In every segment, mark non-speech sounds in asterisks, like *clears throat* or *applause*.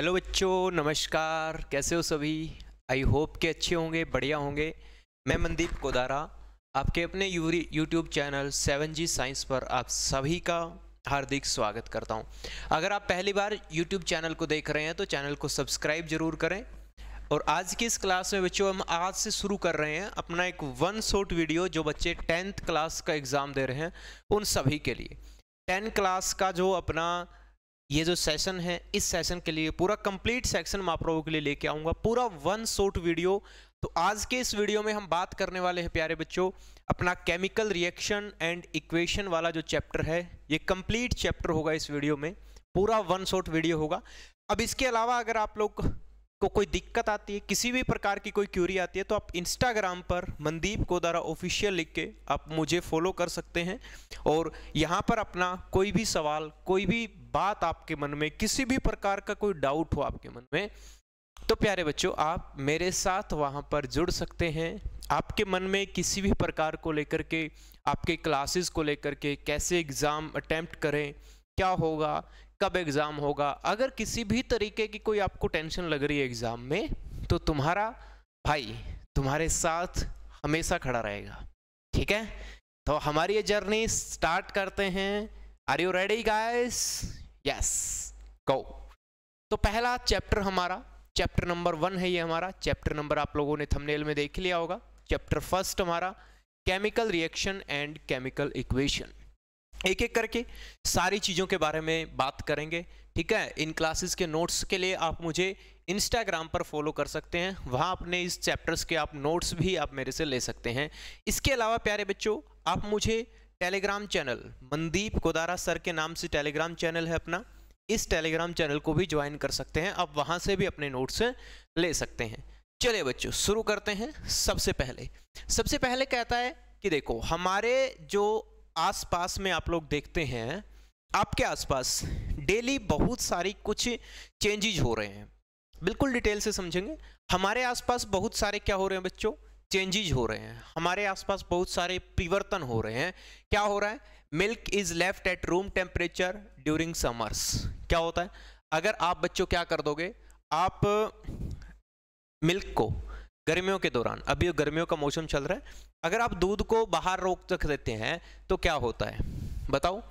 Hello बच्चों, नमस्कार। कैसे हो सभी? आई होप के अच्छे होंगे, बढ़िया होंगे। मैं मनदीप कोदारा, आपके अपने YouTube channel seven G science पर आप सभी का हार्दिक स्वागत करता हूँ। अगर आप पहली बार यूट्यूब चैनल को देख रहे हैं तो चैनल को सब्सक्राइब ज़रूर करें। और आज की इस क्लास में बच्चों, हम आज से शुरू कर रहे हैं अपना एक वन शॉट वीडियो जो बच्चे टेंथ क्लास का एग्ज़ाम दे रहे हैं उन सभी के लिए। टेंथ क्लास का जो अपना ये जो सेशन है, इस सेशन के लिए पूरा कंप्लीट सेक्शन लोगों के लिए लेके आऊँगा। पूरा वन शॉट वीडियो तो आज के इस वीडियो में हम बात करने वाले हैं प्यारे बच्चों, अपना केमिकल रिएक्शन एंड इक्वेशन वाला जो चैप्टर है, ये कंप्लीट चैप्टर होगा इस वीडियो में। पूरा वन शॉट वीडियो होगा। अब इसके अलावा अगर आप लोग को कोई दिक्कत आती है, किसी भी प्रकार की कोई क्यूरी आती है तो आप इंस्टाग्राम पर मनदीप को द्वारा ऑफिशियल लिख के आप मुझे फॉलो कर सकते हैं। और यहाँ पर अपना कोई भी सवाल, कोई भी बात आपके मन में, किसी भी प्रकार का कोई डाउट हो आपके मन में तो प्यारे बच्चों, आप मेरे साथ वहाँ पर जुड़ सकते हैं। आपके मन में किसी भी प्रकार को लेकर के, आपके क्लासेस को लेकर के, कैसे एग्ज़ाम अटैम्प्ट करें, क्या होगा कब एग्ज़ाम होगा? अगर किसी भी तरीके की कोई आपको टेंशन लग रही है एग्ज़ाम में तो तुम्हारा भाई, तुम्हारे साथ हमेशा खड़ा रहेगा। ठीक है? तो हमारी ये जर्नी स्टार्ट करते हैं। Are you ready guys yes go तो पहला चैप्टर हमारा, चैप्टर नंबर वन है ये हमारा। चैप्टर नंबर आप लोगों ने थंबनेल में देख लिया होगा। चैप्टर फ़र्स्ट हमारा chemical reaction and chemical equation एक एक करके सारी चीज़ों के बारे में बात करेंगे, ठीक है? इन क्लासेस के नोट्स के लिए आप मुझे इंस्टाग्राम पर फॉलो कर सकते हैं। वहाँ अपने इस चैप्टर्स के आप नोट्स भी आप मेरे से ले सकते हैं। इसके अलावा प्यारे बच्चों, आप मुझे Telegram channel Mandeep Kodara sir के नाम से टेलीग्राम चैनल है अपना। इस टेलीग्राम चैनल को भी ज्वाइन कर सकते हैं। आप वहाँ से भी अपने नोट्स ले सकते हैं। चलिए बच्चों, शुरू करते हैं सबसे पहले। सबसे पहले कहता है कि देखो, हमारे जो आसपास में आप लोग देखते हैं, आपके आसपास डेली बहुत सारी कुछ चेंजेज हो रहे हैं। बिल्कुल डिटेल से समझेंगे? हमारे आसपास बहुत सारे क्या हो रहे हैं बच्चों? चेंजेज हो रहे हैं। हमारे आसपास बहुत सारे परिवर्तन हो रहे हैं। क्या हो रहा है? Milk is left at room temperature during summers क्या होता है? अगर आप बच्चों क्या कर दोगे? आप मिल्क को गर्मियों के दौरान। अभी गर्मियों का मौसम चल रहा है। अगर आप दूध को बाहर रोक रख देते हैं तो क्या होता है? बताओ।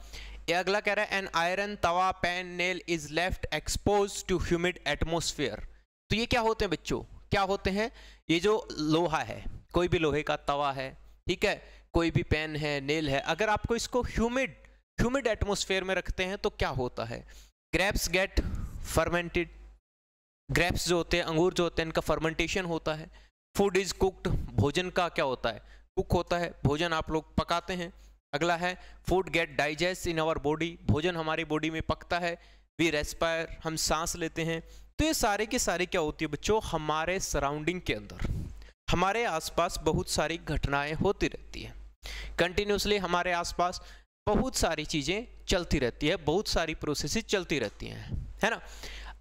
ये अगला कह रहा है an iron tawa pan nail is left expose to humid atmosphere तो ये क्या होते हैं बच्चों? क्या होते हैं? ये जो लोहा है, कोई भी लोहे का तवा है, ठीक है? कोई भी पेन है नेल है, अगर आपको इसको ह्यूमिड ह्यूमिड एटमोस्फेयर में रखते हैं तो क्या होता है? ग्रेप्स गेट फर्मेंटेड ग्रेप्स जो होते हैं, अंगूर जो होते हैं, इनका फर्मेंटेशन होता है। फ़ूड इज़ कुकड भोजन का क्या होता है? कुक होता है, भोजन आप लोग पकाते हैं। अगला है food get digest in our body भोजन हमारी बॉडी में पकता है। वी रेस्पायर हम सांस लेते हैं। तो ये सारे के सारे क्या होती है बच्चों? हमारे सराउंडिंग के अंदर। हमारे आसपास बहुत सारी घटनाएँ होती रहती है। कंटिन्यूसली हमारे आसपास बहुत सारी चीज़ें चलती रहती है, बहुत सारी प्रोसेसेस चलती रहती हैं। है ना?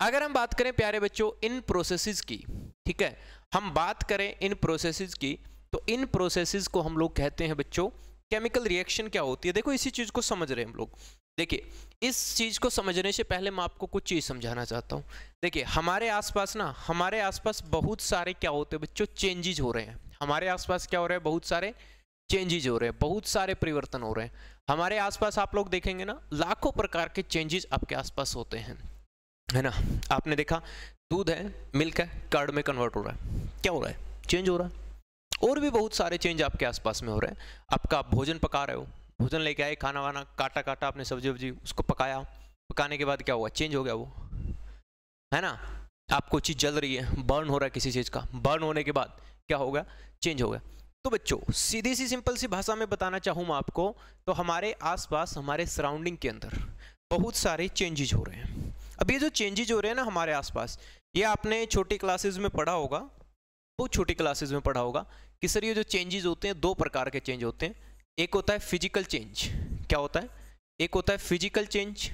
अगर हम बात करें प्यारे बच्चों, इन प्रोसेसेस की, ठीक है? हम बात करें इन प्रोसेसेस की तो इन प्रोसेसेस को हम लोग कहते हैं बच्चों केमिकल रिएक्शन क्या होती है? देखो, इसी चीज़ को समझ रहे हैं हम लोग। देखिए, इस चीज़ को समझने से पहले मैं आपको कुछ चीज़ समझाना चाहता हूँ। देखिए, हमारे आसपास ना, हमारे आसपास बहुत सारे क्या होते हैं बच्चों? चेंजेज हो रहे हैं। हमारे आसपास क्या हो रहे हैं? बहुत सारे चेंजेज हो रहे हैं, बहुत सारे परिवर्तन हो रहे हैं। हमारे आसपास आप लोग देखेंगे ना, लाखों प्रकार के चेंजेस आपके आसपास होते हैं। है ना? आपने देखा, दूध है मिल्क है कर्ड में कन्वर्ट हो रहा है। क्या हो रहा है? चेंज हो रहा है। और भी बहुत सारे चेंज आपके आसपास में हो रहे हैं। आपका आप भोजन पका रहे हो। भोजन लेके आए, खाना वाना काटा काटा आपने, सब्ज़ी वब्जी उसको पकाया। पकाने के बाद क्या हुआ? चेंज हो गया वो। है ना? आपको चीज़ जल रही है बर्न हो रहा है किसी चीज़ का। बर्न होने के बाद क्या होगा चेंज हो गया। तो बच्चों, सीधी सी सिंपल सी भाषा में बताना चाहूँ आपको तो हमारे आसपास, हमारे सराउंडिंग के अंदर बहुत सारे चेंजेज हो रहे हैं। अब ये जो चेंजेज हो रहे हैं ना हमारे आसपास, ये आपने छोटी क्लासेज में पढ़ा होगा, बहुत छोटी क्लासेज में पढ़ा होगा कि सर ये जो चेंजेज होते हैं, दो प्रकार के चेंज होते हैं। एक होता है फ़िज़िकल चेंज क्या होता है? एक होता है फ़िज़िकल चेंज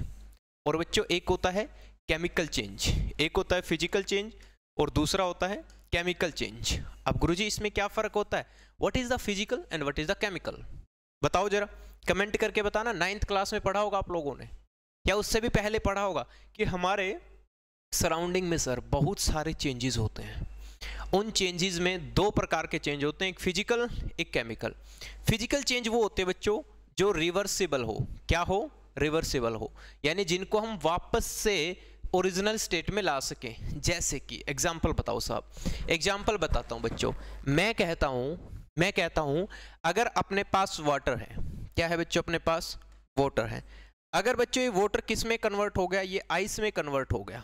और बच्चों, एक होता है केमिकल चेंज एक होता है फ़िज़िकल चेंज और दूसरा होता है केमिकल चेंज अब गुरुजी, इसमें क्या फ़र्क होता है? What is the physical and what is the chemical बताओ जरा कमेंट करके बताना। नाइन्थ क्लास में पढ़ा होगा आप लोगों ने। या उससे भी पहले पढ़ा होगा कि हमारे सराउंडिंग में सर बहुत सारे चेंजेस होते हैं। उन चेंजेस में दो प्रकार के चेंज होते हैं, एक फ़िज़िकल एक केमिकल फ़िज़िकल चेंज वो होते हैं बच्चों, जो रिवर्सिबल हो। क्या हो? रिवर्सिबल हो। यानी जिनको हम वापस से ओरिजिनल स्टेट में ला सकें। जैसे कि एग्ज़ाम्पल बताओ, साहब। एग्ज़ाम्पल बताता हूँ बच्चों। मैं कहता हूँ, मैं कहता हूँ, अगर अपने पास वाटर है, क्या है बच्चों अपने पास? वाटर है। अगर बच्चों, ये वाटर किसमें कन्वर्ट हो गया? ये आइस में कन्वर्ट हो गया।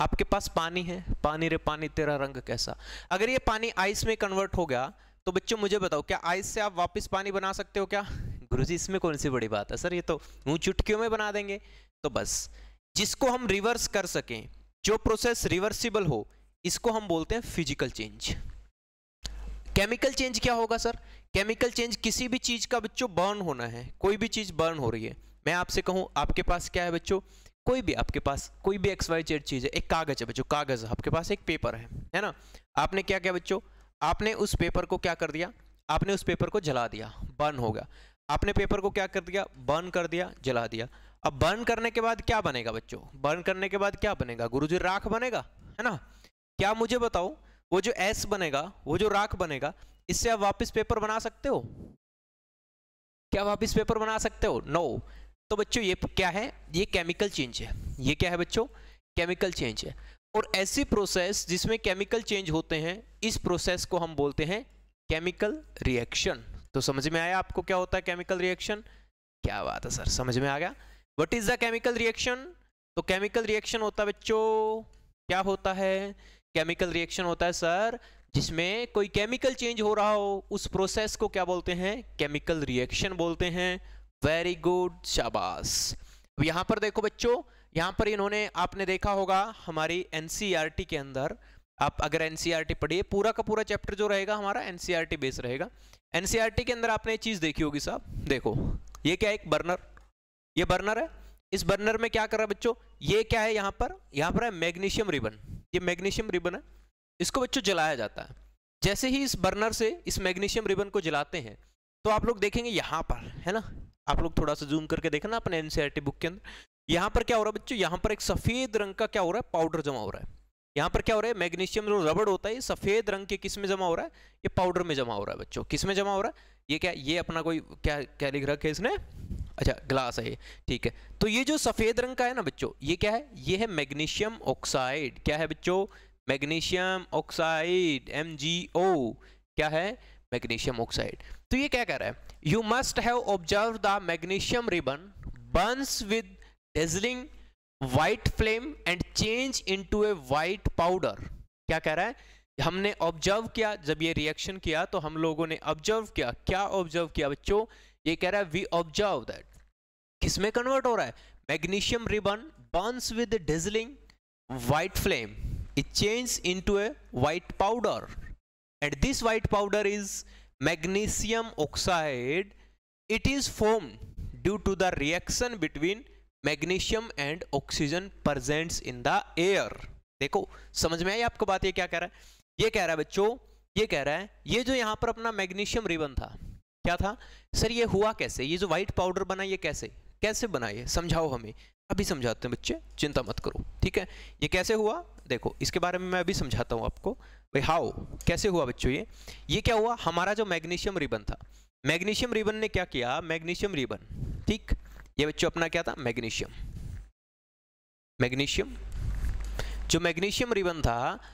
आपके पास पानी है। पानी रे पानी, तेरा रंग कैसा? अगर ये पानी आइस में कन्वर्ट हो गया तो बच्चों, मुझे बताओ, क्या आइस से आप वापस पानी बना सकते हो क्या? गुरुजी, इसमें कौन सी बड़ी बात है? सर, ये तो मुँह चुटकियों में बना देंगे। तो बस, जिसको हम रिवर्स कर सकें, जो प्रोसेस रिवर्सिबल हो, इसको हम बोलते हैं फ़िज़िकल चेंज केमिकल चेंज क्या होगा, सर? केमिकल चेंज किसी भी चीज़ का बच्चों बर्न होना है। कोई भी चीज़ बर्न हो रही है। मैं आपसे कहूँ, आपके पास क्या है बच्चों? कोई भी आपके पास, कोई भी एक्स वाई जेड चीज़ है, एक कागज़ है बच्चों, कागज़, आपके पास एक पेपर है है ना? आपने क्या किया बच्चों? आपने उस पेपर को क्या कर दिया? आपने उस पेपर को जला दिया, बर्न हो गया। आपने पेपर को क्या कर दिया? बर्न कर दिया, जला दिया। अब बर्न करने के बाद क्या बनेगा बच्चों? बर्न करने के बाद क्या बनेगा? गुरुजी राख बनेगा, है ना? क्या मुझे बताओ वो जो एस बनेगा, वो जो राख बनेगा, इससे आप वापस पेपर बना सकते हो? क्या वापस पेपर बना सकते हो? No no. तो बच्चों, ये क्या है? ये केमिकल चेंज है। ये क्या है बच्चों? केमिकल चेंज है। और ऐसी प्रोसेस जिसमें केमिकल चेंज होते हैं, इस प्रोसेस को हम बोलते हैं केमिकल रिएक्शन तो समझ में आया आपको क्या होता है केमिकल रिएक्शन क्या बात है सर, समझ में आ गया? What is the chemical reaction तो केमिकल रिएक्शन होता है बच्चों, क्या होता है? केमिकल रिएक्शन होता है सर, जिसमें कोई केमिकल चेंज हो रहा हो, उस प्रोसेस को क्या बोलते हैं? केमिकल रिएक्शन बोलते हैं। वेरी गुड शाबाश अब यहाँ पर देखो बच्चों, यहाँ पर इन्होंने, आपने देखा होगा हमारी एनसीईआरटी e के अंदर, आप अगर एनसीईआरटी e पढ़िए, पूरा का पूरा चैप्टर जो रहेगा हमारा एनसीईआरटी बेस e रहेगा। एनसीईआरटी के अंदर आपने चीज़ देखी होगी साहब, देखो, ये क्या है, एक बर्नर ये बर्नर है। इस बर्नर में क्या कर रहा है बच्चों, ये क्या है यहाँ पर यहाँ पर है मैग्नीशियम रिबन ये मैग्नीशियम रिबन है, इसको बच्चों जलाया जाता है। जैसे ही इस बर्नर से इस मैग्नीशियम रिबन को जलाते हैं तो आप लोग देखेंगे यहाँ पर, है ना आप लोग थोड़ा सा जूम करके देखना अपने एनसीआरटी बुक के अंदर। यहाँ पर क्या हो रहा है बच्चों? यहाँ पर एक सफ़ेद रंग का क्या हो रहा है? पाउडर जमा हो रहा है। यहाँ पर क्या हो रहा है? मैग्नीशियम जो रबड़ होता है, ये सफ़ेद रंग के किसमें जमा हो रहा है? ये पाउडर में जमा हो रहा है बच्चों। किसमें जमा हो रहा है? ये क्या, ये अपना कोई क्या क्या लिख रखा है इसने? अच्छा ग्लास है ये। ठीक है। तो ये जो सफ़ेद रंग का है ना बच्चों, ये क्या है? ये है मैग्नीशियम ऑक्साइड क्या है बच्चों? मैग्नीशियम ऑक्साइड एम क्या है? मैग्नीशियम ऑक्साइड तो ये क्या कह रहा है? You must have observe the magnesium ribbon burns with dazzling white flame and change into a white powder क्या कह रहा है? हमने ऑब्ज़र्व किया, जब ये रिएक्शन किया तो हम लोगों ने ऑब्ज़र्व किया। क्या ऑब्ज़र्व किया बच्चों? ये कह रहा है वी ऑब्ज़र्व दैट किसमें कन्वर्ट हो रहा है? Magnesium ribbon burns with dazzling white flame it change into a white powder and this white powder is magnesium oxide it is form due to the reaction between magnesium and oxygen presents in the air देखो, समझ में आई आपको बात? ये क्या कह रहा है? ये कह रहा है बच्चों, ये कह रहा है, ये जो यहाँ पर अपना मैग्नीशियम रिबन था, क्या था? सर, ये हुआ कैसे? ये जो व्हाइट पाउडर बना, ये कैसे? कैसे बना ये? समझाओ हमें। अभी समझाते हैं बच्चे, चिंता मत करो, ठीक है? ये कैसे हुआ? देखो, इसके बारे में मैं अभी समझाता हूँ आपको। भाई हाउ कैसे हुआ बच्चों ये? ये क्या हुआ? हमारा जो मैग्नीशियम रिबन था। मैग्नीशियम रिबन ने क्या किया? Magnesium ribbon. ठीक? ये बच्चों, अपना क्या था? मैग्नीशियम। मैग्नीशियम? जो मैग्नीशियम रिबन था,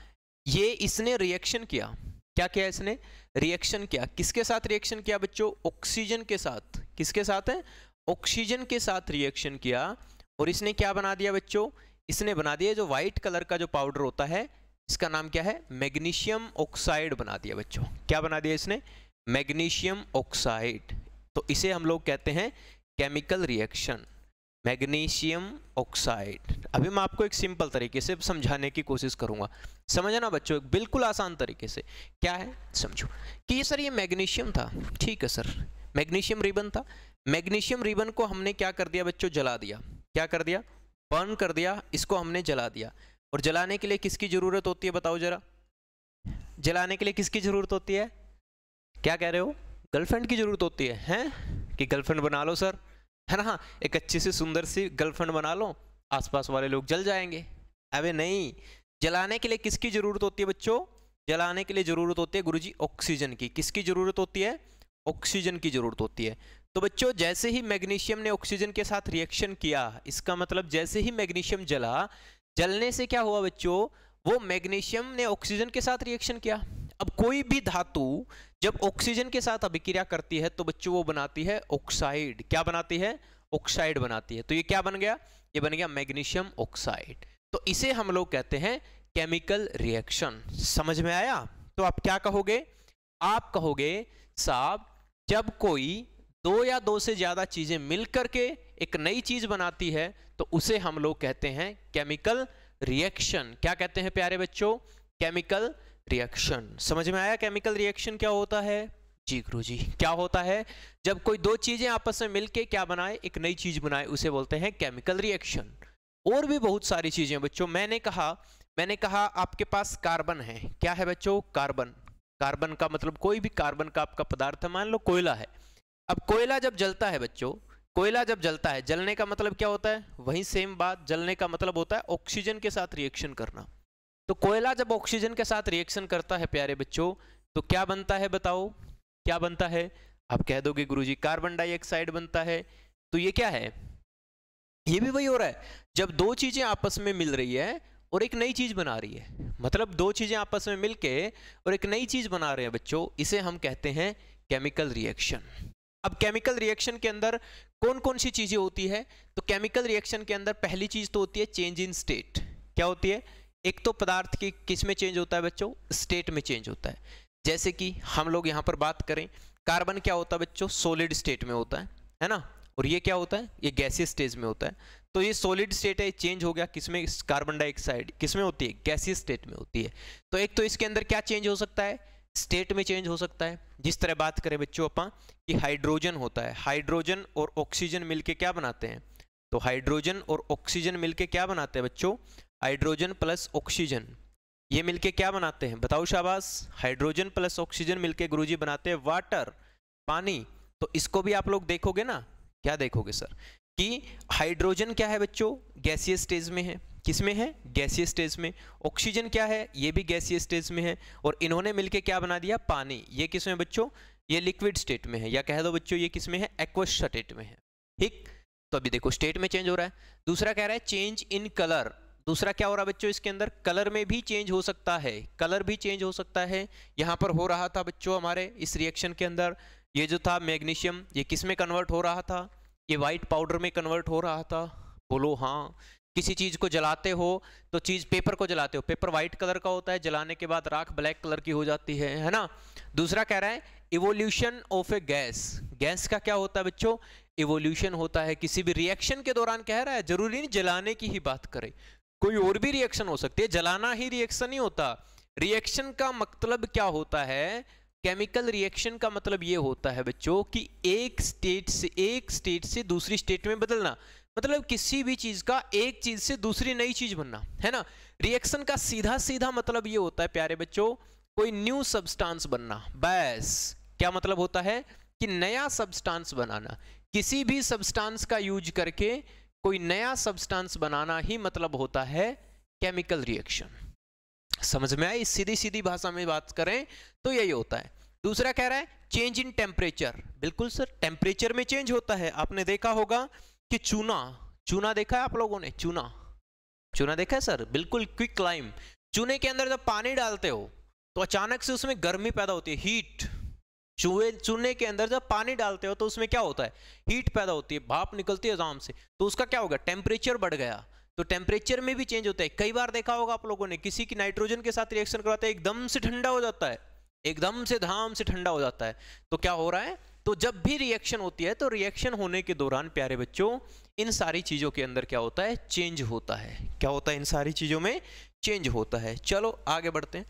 ये इसने रिएक्शन किया। क्या किया इसने? रिएक्शन किया। किसके साथ रिएक्शन किया बच्चों? ऑक्सीजन के साथ। किसके साथ है? ऑक्सीजन के साथ रिएक्शन किया। और इसने क्या बना दिया बच्चों? इसने बना दिया जो व्हाइट कलर का जो पाउडर होता है इसका नाम क्या है? मैग्नीशियम ऑक्साइड बना दिया बच्चों। क्या बना दिया इसने? Magnesium oxide. तो इसे हम लोग कहते हैं केमिकल रिएक्शन। Magnesium oxide. अभी मैं आपको एक सिंपल तरीके से समझाने की कोशिश करूँगा। समझना बच्चों, एक बिल्कुल आसान तरीके से। क्या है? समझो। कि ये सर, ये मैग्नीशियम था। ठीक है सर। मैग्नीशियम रिबन था। मैग्नीशियम रिबन को हमने क्या कर दिया बच्चों? जला दिया। क्या कर दिया? बर्न कर दिया। इसको हमने जला दिया। और जलाने के लिए किसकी ज़रूरत होती है, बताओ जरा। जलाने के लिए किसकी ज़रूरत होती है? क्या कह रहे हो? गर्लफ्रेंड की ज़रूरत होती है, हैं? कि गर्लफ्रेंड बना लो, सर। है ना? एक अच्छी सी, सुंदर सी गर्लफ्रेंड बना लो, आसपास वाले लोग जल जाएँगे। अबे नहीं, जलाने के लिए किसकी ज़रूरत होती है बच्चों? जलाने के लिए ज़रूरत होती है गुरुजी, ऑक्सीजन की। किसकी ज़रूरत होती है? ऑक्सीजन की ज़रूरत होती है। तो बच्चों, जैसे ही मैग्नीशियम ने ऑक्सीजन के साथ रिएक्शन किया, इसका मतलब जैसे ही मैग्नीशियम जला जलने से क्या हुआ बच्चों? वो मैग्नीशियम ने ऑक्सीजन के साथ रिएक्शन किया। अब कोई भी धातु जब ऑक्सीजन के साथ अभिक्रिया करती है तो बच्चों वो बनाती है ऑक्साइड क्या बनाती है? ऑक्साइड बनाती है। तो ये क्या बन गया? ये बन गया मैग्नीशियम ऑक्साइड तो इसे हम लोग कहते हैं केमिकल रिएक्शन समझ में आया? तो आप क्या कहोगे? आप कहोगे, साहब, जब कोई दो या दो से ज़्यादा चीज़ें मिलकर के एक नई चीज़ बनाती है तो उसे हम लोग कहते हैं केमिकल रिएक्शन क्या कहते हैं प्यारे बच्चों? केमिकल रिएक्शन समझ में आया केमिकल रिएक्शन क्या होता है? जी गुरु जी क्या होता है? जब कोई दो चीज़ें आपस में मिलके क्या बनाए, एक नई चीज़ बनाए, उसे बोलते हैं केमिकल रिएक्शन और भी बहुत सारी चीज़ें बच्चों। मैंने कहा मैंने कहा आपके पास कार्बन है। क्या है बच्चों? कार्बन। कार्बन का मतलब कोई भी कार्बन का आपका पदार्थ मान लो कोयला है। अब कोयला जब जलता है बच्चों, कोयला जब जलता है, जलने का मतलब क्या होता है? वही सेम बात, जलने का मतलब होता है ऑक्सीजन के साथ रिएक्शन करना। तो कोयला जब ऑक्सीजन के साथ रिएक्शन करता है प्यारे बच्चों तो क्या बनता है बताओ? क्या बनता है? आप कह दोगे गुरुजी कार्बन डाइऑक्साइड बनता है। तो ये क्या है? ये भी वही हो रहा है। जब दो चीज़ें आपस में मिल रही है और एक नई चीज़ बना रही है। मतलब दो चीज़ें आपस में मिलके और एक नई चीज़ बना रहे हैं बच्चों, इसे हम कहते हैं केमिकल रिएक्शन अब केमिकल रिएक्शन के अंदर कौन कौन सी चीज़ें होती है? तो केमिकल रिएक्शन के अंदर पहली चीज़ तो होती है चेंज इन स्टेट क्या होती है? एक तो पदार्थ की किसमें चेंज होता है बच्चों? स्टेट में चेंज होता है। जैसे कि हम लोग यहाँ पर बात करें कार्बन क्या होता है बच्चों? सोलिड स्टेट में होता है है ना? और ये क्या होता है? ये गैसियस स्टेज में होता है। तो ये सॉलिड स्टेट है चेंज हो गया किसमें कार्बन डाइऑक्साइड किसमें होती है? गैसियस स्टेट में होती है। तो एक तो इसके अंदर क्या चेंज हो सकता है? स्टेट में चेंज हो सकता है। जिस तरह बात करें बच्चों अपन, कि हाइड्रोजन होता है। हाइड्रोजन और ऑक्सीजन मिलके क्या बनाते हैं? तो हाइड्रोजन और ऑक्सीजन मिलके क्या बनाते हैं बच्चों? हाइड्रोजन प्लस ऑक्सीजन ये मिलके क्या बनाते हैं? बताओ शाबाश। हाइड्रोजन प्लस ऑक्सीजन मिलके गुरुजी बनाते हैं वाटर पानी। तो इसको भी आप लोग देखोगे ना? क्या देखोगे सर कि हाइड्रोजन क्या है बच्चों? गैसीय स्टेज में है। किसमें है? गैसीय स्टेज में। ऑक्सीजन क्या है? ये भी गैसीय स्टेज में है। और इन्होंने मिलके क्या बना दिया? पानी। ये किसमें बच्चों? ये लिक्विड स्टेट में है। या कह दो बच्चों, ये किसमें है? एक्वस स्टेट में है। ठीक? तो अभी देखो, स्टेट में चेंज हो रहा है। दूसरा कह रहा है, चेंज इन कलर। दूसरा क्या हो रहा है बच्चों इसके अंदर? कलर में भी चेंज हो सकता है। कलर भी चेंज हो सकता है। यहाँ पर हो रहा था बच्चों हमारे इस रिएक्शन के अंदर। ये जो था मैग्नीशियम ये किसमें कन्वर्ट हो रहा था? ये वाइट पाउडर में कन्वर्ट हो रहा था। बोलो हाँ। किसी चीज़ को जलाते हो तो चीज़ पेपर को जलाते हो। पेपर व्हाइट कलर का होता है, जलाने के बाद राख ब्लैक कलर की हो जाती है है ना? दूसरा कह रहा है evolution of a gas gas का क्या होता है बच्चों? इवोल्यूशन होता है, किसी भी रिएक्शन के दौरान कह रहा है, ज़रूरी नहीं जलाने की ही बात करें। कोई और भी रिएक्शन हो सकती है, जलाना ही रिएक्शन नहीं होता। रिएक्शन का मतलब क्या होता है? केमिकल रिएक्शन का मतलब ये होता है बच्चों, कि एक स्टेट से, एक स्टेट से दूसरी स्टेट में बदलना। मतलब किसी भी चीज़ का एक चीज़ से दूसरी नई चीज़ बनना, है ना? रिएक्शन का सीधा सीधा मतलब ये होता है, प्यारे बच्चों, कोई न्यू सब्सटेंस बनना। बस, क्या मतलब होता है? कि नया सब्सटेंस बनाना। किसी भी सब्सटेंस का यूज़ करके कोई नया सब्सटेंस बनाना ही मतलब होता है केमिकल रिएक्शन समझ में आई? सीधी सीधी भाषा में बात करें तो यही होता है। दूसरा कह रहा है चेंज इन टेम्परेचर बिल्कुल सर टेम्परेचर में चेंज होता है। आपने देखा होगा कि चूना चूना देखा है आप लोगों ने? चूना। चूना देखा है, सर? बिल्कुल क्विक क्लाइम चूने के अंदर जब पानी डालते हो तो अचानक से उसमें गर्मी पैदा होती है हीट चूहे, चूने के अंदर जब पानी डालते हो तो उसमें क्या होता है? हीट पैदा होती है, भाप निकलती है जाम से। तो उसका क्या होगा? टेम्परेचर बढ़ गया। तो टेम्परेचर में भी चेंज होता है। कई बार देखा होगा आप लोगों ने, किसी की नाइट्रोजन के साथ रिएक्शन करवाते हैं, एकदम से ठंडा हो जाता है। एकदम से धाम से ठंडा हो जाता है। तो क्या हो रहा है? तो जब भी रिएक्शन होती है तो रिएक्शन होने के दौरान, प्यारे बच्चों, इन सारी चीज़ों के अंदर क्या होता है? चेंज होता है। क्या होता है? इन सारी चीज़ों में चेंज होता है। चलो, आगे बढ़ते हैं।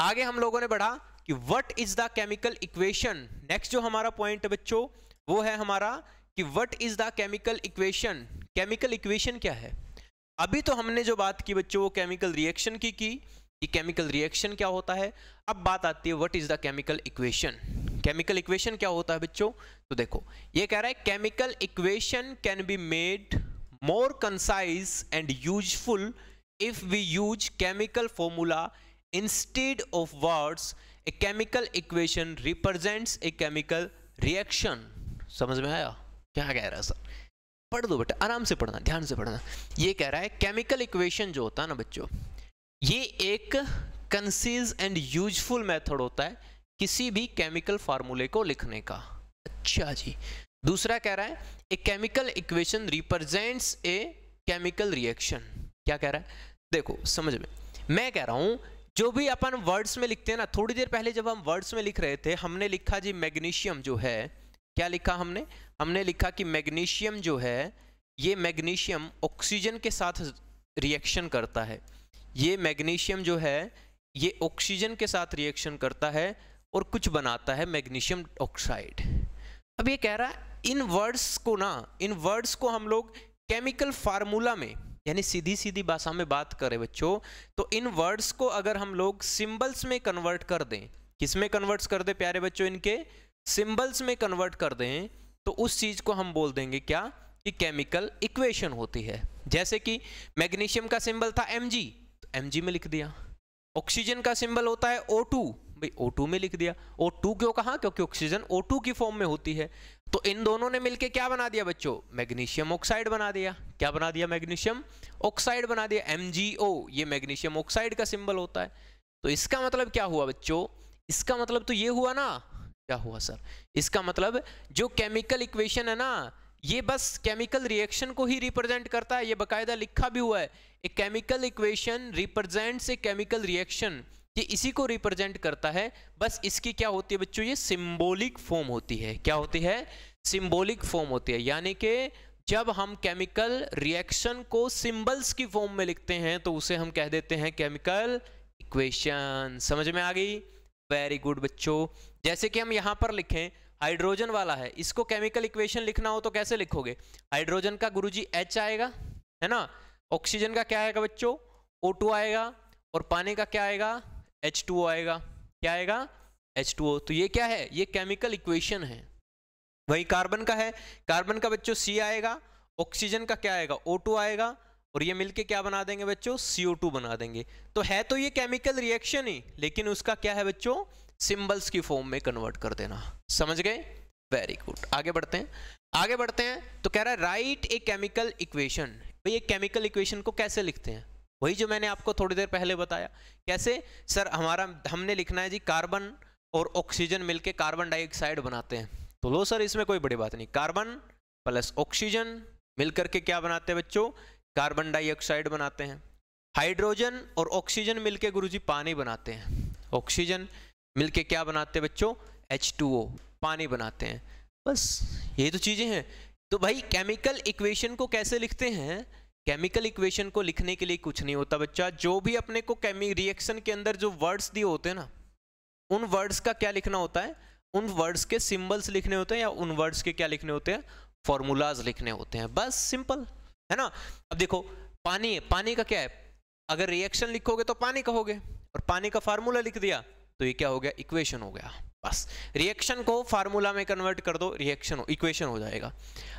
आगे हम लोगों ने बढ़ा कि what is the chemical equation next जो हमारा पॉइंट है बच्चों, वो है हमारा कि what is the chemical equation chemical equation क्या है? अभी तो हमने जो बात की बच्चों, वो केमिकल रिएक्शन की की। कि केमिकल रिएक्शन क्या होता है? अब बात आती है what is the chemical equation chemical equation क्या होता है बच्चों? तो देखो, ये कह रहा है chemical equation can be made more concise and useful if we use chemical formula instead of words. A chemical equation represents a chemical reaction. समझ में आया? क्या कह रहा है सर? पढ़ दो बेटा, आराम से पढ़ना, ध्यान से पढ़ना। ये कह रहा है केमिकल इक्वेशन जो होता है ना बच्चों ये एक कंसीज एंड यूजफुल मेथड होता है किसी भी केमिकल फार्मूले को लिखने का। अच्छा जी। दूसरा कह रहा है a chemical equation represents a chemical reaction क्या कह रहा है? देखो, समझ में। मैं कह रहा हूँ, जो भी अपन वर्ड्स में लिखते हैं ना, थोड़ी देर पहले जब हम वर्ड्स में लिख रहे थे, हमने लिखा जी मैग्नीशियम जो है। क्या लिखा हमने? हमने लिखा कि मैग्नीशियम जो है, ये मैग्नीशियम ऑक्सीजन के साथ रिएक्शन करता है। ये मैग्नीशियम जो है, ये ऑक्सीजन के साथ रिएक्शन करता है और कुछ बनाता है मैग्नीशियम ऑक्साइड अब ये कह रहा है, इन वर्ड्स को ना, इन वर्ड्स को हम लोग केमिकल फार्मूला में, यानी सीधी सीधी भाषा में बात करें बच्चों तो इन वर्ड्स को अगर हम लोग सिंबल्स में कन्वर्ट कर दें किसमें कन्वर्ट कर दें प्यारे बच्चों इनके? सिंबल्स में कन्वर्ट कर दें तो उस चीज़ को हम बोल देंगे क्या? कि केमिकल इक्वेशन होती है। जैसे कि मैग्नीशियम का सिंबल था एम एम में लिख दिया। ऑक्सीजन का सिंबल होता है ओ भाई O2 में लिख दिया। O2 क्यों कहा? क्योंकि ऑक्सीजन O2 की फॉर्म में होती है। तो इन दोनों ने मिलके क्या बना दिया बच्चों? मैग्नीशियम ऑक्साइड बना दिया। क्या बना दिया? मैग्नीशियम ऑक्साइड बना दिया। MgO ये मैग्नीशियम ऑक्साइड का सिंबल होता है। तो इसका मतलब क्या हुआ बच्चों? इसका मतलब तो ये हुआ ना? क्या हुआ, सर? इसका मतलब जो केमिकल इक्वेशन है ना ये बस केमिकल रिएक्शन को ही रिप्रेजेंट करता है, ये बकायदा लिखा भी हुआ है। A chemical equation represents a chemical reaction ये इसी को रिप्रेजेंट करता है। बस इसकी क्या होती है बच्चों, ये सिंबॉलिक फॉर्म होती है। क्या होती है? सिंबॉलिक फॉर्म होती है। यानी कि जब हम केमिकल रिएक्शन को सिंबल्स की फॉर्म में लिखते हैं तो उसे हम कह देते हैं केमिकल इक्वेशन समझ में आ गई? वेरी गुड बच्चों। जैसे कि हम यहाँ पर लिखें हाइड्रोजन वाला है। इसको केमिकल इक्वेशन लिखना हो तो कैसे लिखोगे? हाइड्रोजन का गुरुजी एच आएगा, है ना? ऑक्सीजन का क्या आएगा बच्चों? O2 आएगा और पानी का क्या आएगा? H2O आएगा। क्या आएगा? H2O तो ये क्या है? ये केमिकल इक्वेशन है। वही कार्बन का है। कार्बन का बच्चों सी आएगा ऑक्सीजन का क्या आएगा? O2 आएगा और ये मिलके क्या बना देंगे बच्चों? CO2 बना देंगे। तो है तो ये केमिकल रिएक्शन ही, लेकिन उसका क्या है बच्चों? सिंबल्स की फॉर्म में कन्वर्ट कर देना। समझ गए? वेरी गुड आगे बढ़ते हैं। आगे बढ़ते हैं तो कह रहा है राइट ए केमिकल इक्वेशन भाई ये केमिकल इक्वेशन को कैसे लिखते हैं? वही जो मैंने आपको थोड़ी देर पहले बताया। कैसे? सर, हमारा, हमने लिखना है जी कार्बन और ऑक्सीजन मिलके कार्बन डाइऑक्साइड बनाते हैं। तो लो सर, इसमें कोई बड़ी बात नहीं। कार्बन प्लस ऑक्सीजन मिलकर के क्या बनाते हैं बच्चों? कार्बन डाइऑक्साइड बनाते हैं। हाइड्रोजन और ऑक्सीजन मिलके गुरुजी पानी बनाते हैं। ऑक्सीजन मिलके क्या बनाते हैं बच्चों? H2O पानी बनाते हैं। बस, ये तो चीज़ें हैं। तो भाई केमिकल इक्वेशन को कैसे लिखते हैं? केमिकल इक्वेशन को लिखने के लिए कुछ नहीं होता बच्चा। जो भी अपने को केमी रिएक्शन के अंदर जो वर्ड्स दिए होते हैं ना, उन वर्ड्स का क्या लिखना होता है? उन वर्ड्स के सिंबल्स लिखने होते हैं या उन वर्ड्स के क्या लिखने होते हैं? फॉर्मूलाज लिखने होते हैं। बस सिंपल है ना? अब देखो, पानी है। पानी का क्या है? अगर रिएक्शन लिखोगे तो पानी कहोगे। और पानी का फार्मूला लिख दिया। तो ये क्या हो गया? इक्वेशन हो गया। बस। रिएक्शन को फार्मूला में कन्वर्ट कर दो रिएक्शन इक्वेशन हो जाएगा।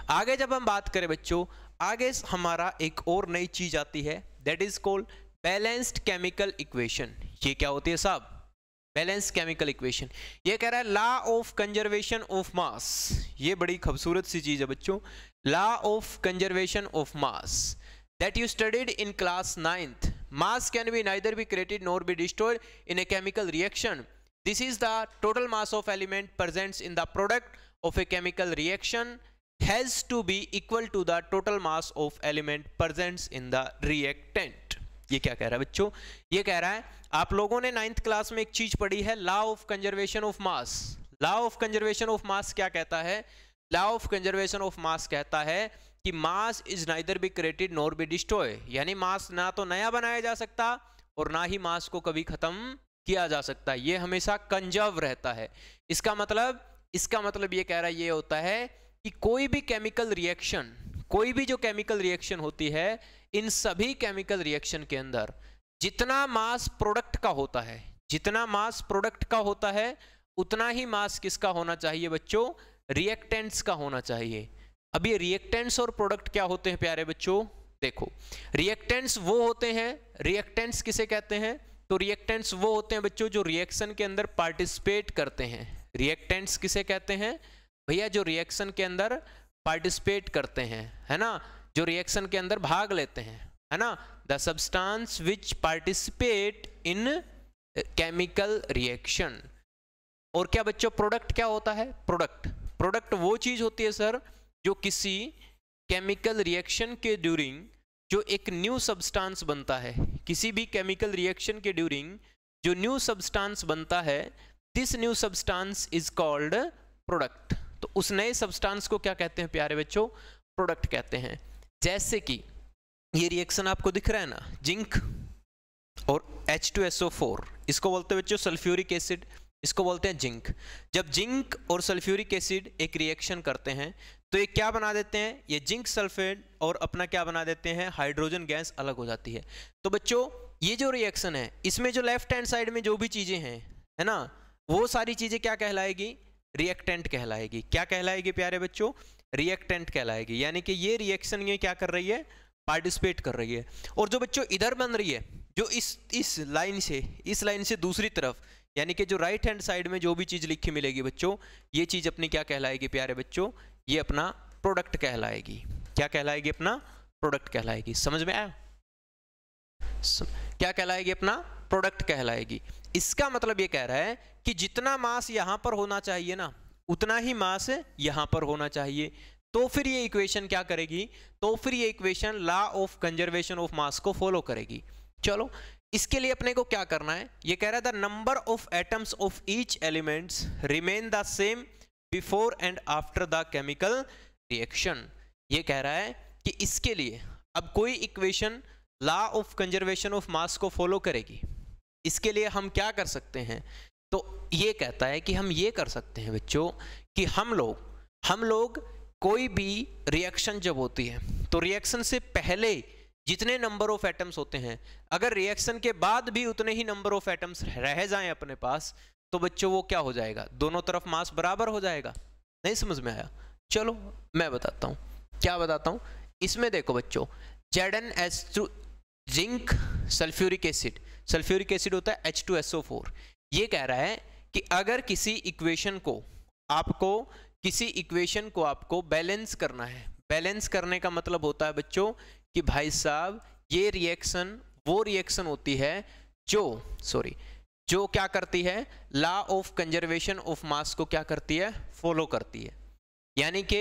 आगे जब हम बात करें बच्चों, आगे हमारा एक और नई चीज़ आती है that is called balanced chemical equation ये क्या होती है साहब? बैलेंस केमिकल इक्वेशन ये कह रहा है law of conservation of mass ये बड़ी खूबसूरत सी चीज़ है बच्चों। Law of conservation of mass that you studied in class ninth mass can be neither be created nor be destroyed in a chemical reaction this is the total mass of element presents in the product of a chemical reaction has to be equal to the total mass of element present in the reactant. ये क्या कह रहा है बच्चों? ये कह रहा है, आप लोगों ने नाइन्थ क्लास में एक चीज़ पढ़ी है law of conservation of mass law of conservation of mass क्या कहता है? Law of conservation of mass कहता है कि mass is neither be created nor be destroy. यानी मास ना तो नया बनाया जा सकता और ना ही मास को कभी खत्म किया जा सकता। ये हमेशा कंजर्व रहता है। इसका मतलब इसका मतलब ये कह रहा है, ये होता है कि कोई भी केमिकल रिएक्शन, कोई भी जो केमिकल रिएक्शन होती है, इन सभी केमिकल रिएक्शन के अंदर जितना मास प्रोडक्ट का होता है, जितना मास प्रोडक्ट का होता है, उतना ही मास किसका होना चाहिए बच्चों? रिएक्टेंट्स का होना चाहिए। अब ये रिएक्टेंट्स और प्रोडक्ट क्या होते हैं प्यारे बच्चों? देखो रिएक्टेंट्स वो होते हैं रिएक्टेंट्स किसे कहते हैं? तो रिएक्टेंट्स वो होते हैं बच्चों जो रिएक्शन के अंदर पार्टिसिपेट करते हैं। रिएक्टेंट्स किसे कहते हैं? भैया, जो रिएक्शन के अंदर पार्टिसिपेट करते हैं, है ना? जो रिएक्शन के अंदर भाग लेते हैं, है ना? The substance which participate in chemical reaction और क्या बच्चों प्रोडक्ट क्या होता है? प्रोडक्ट प्रोडक्ट वो चीज़ होती है सर जो किसी केमिकल रिएक्शन के ड्यूरिंग जो एक न्यू सब्सटेंस बनता है। किसी भी केमिकल रिएक्शन के ड्यूरिंग जो न्यू सब्सटेंस बनता है this new substance is called product तो उस नए सब्सटेंस को क्या कहते हैं प्यारे बच्चों? प्रोडक्ट कहते हैं। जैसे कि ये रिएक्शन आपको दिख रहा है ना? जिंक और H2SO4 इसको बोलते हैं बच्चों सल्फ्यूरिक एसिड इसको बोलते हैं जिंक जब जिंक और सल्फ्यूरिक एसिड एक रिएक्शन करते हैं तो ये क्या बना देते हैं? ये जिंक सल्फेट और अपना क्या बना देते हैं? हाइड्रोजन गैस अलग हो जाती है। तो बच्चों, ये जो रिएक्शन है, इसमें जो लेफ़्ट हैंड साइड में जो भी चीज़ें हैं, है ना? वो सारी चीज़ें क्या कहलाएगी? रिएक्टेंट कहलाएगी। क्या कहलाएगी प्यारे बच्चों? रिएक्टेंट कहलाएगी। यानी कि ये रिएक्शन ये क्या कर रही है? पार्टिसिपेट कर रही है। और जो बच्चों, इधर बन रही है, जो इस इस लाइन से, इस लाइन से दूसरी तरफ़, यानी कि जो राइट हैंड साइड में जो भी चीज़ लिखी मिलेगी बच्चों, ये चीज़ अपनी क्या कहलाएगी प्यारे बच्चों? ये अपना प्रोडक्ट कहलाएगी। क्या कहलाएगी अपना? प्रोडक्ट कहलाएगी। समझ में आया? क्या कहलाएगी अपना? प्रोडक्ट कहलाएगी। इसका मतलब ये कह रहा है कि जितना मास यहाँ पर होना चाहिए ना, उतना ही मास यहाँ पर होना चाहिए। तो फिर ये इक्वेशन क्या करेगी? तो फिर ये equation law of conservation of mass को फॉलो करेगी। चलो, इसके लिए अपने को क्या करना है? ये कह रहा था number of atoms of each elements remain the same before and after the chemical reaction. ये कह रहा है कि इसके लिए अब कोई equation law of conservation of mass को फॉलो करेगी। इसके लिए हम क्या कर सकते हैं? तो ये कहता है कि हम ये कर सकते हैं बच्चों कि हम लोग हम लोग कोई भी रिएक्शन जब होती है तो रिएक्शन से पहले जितने नंबर ऑफ़ एटम्स होते हैं, अगर रिएक्शन के बाद भी उतने ही नंबर ऑफ़ एटम्स रह जाएँ अपने पास तो बच्चों, वो क्या हो जाएगा? दोनों तरफ़ मास बराबर हो जाएगा? नहीं समझ में आया। चलो, मैं बताता हूँ। क्या बताता हूँ? इसमें देखो बच्चों Z N S two zinc sulphuric acid sulphuric acid होता है H two S O four ये कह रहा है कि अगर किसी इक्वेशन को, आपको, किसी इक्वेशन को आपको बैलेंस करना है बैलेंस करने का मतलब होता है बच्चों कि भाई साहब, ये रिएक्शन वो रिएक्शन होती है जो सॉरी जो क्या करती है? Law of conservation of mass को क्या करती है? फॉलो करती है। यानी कि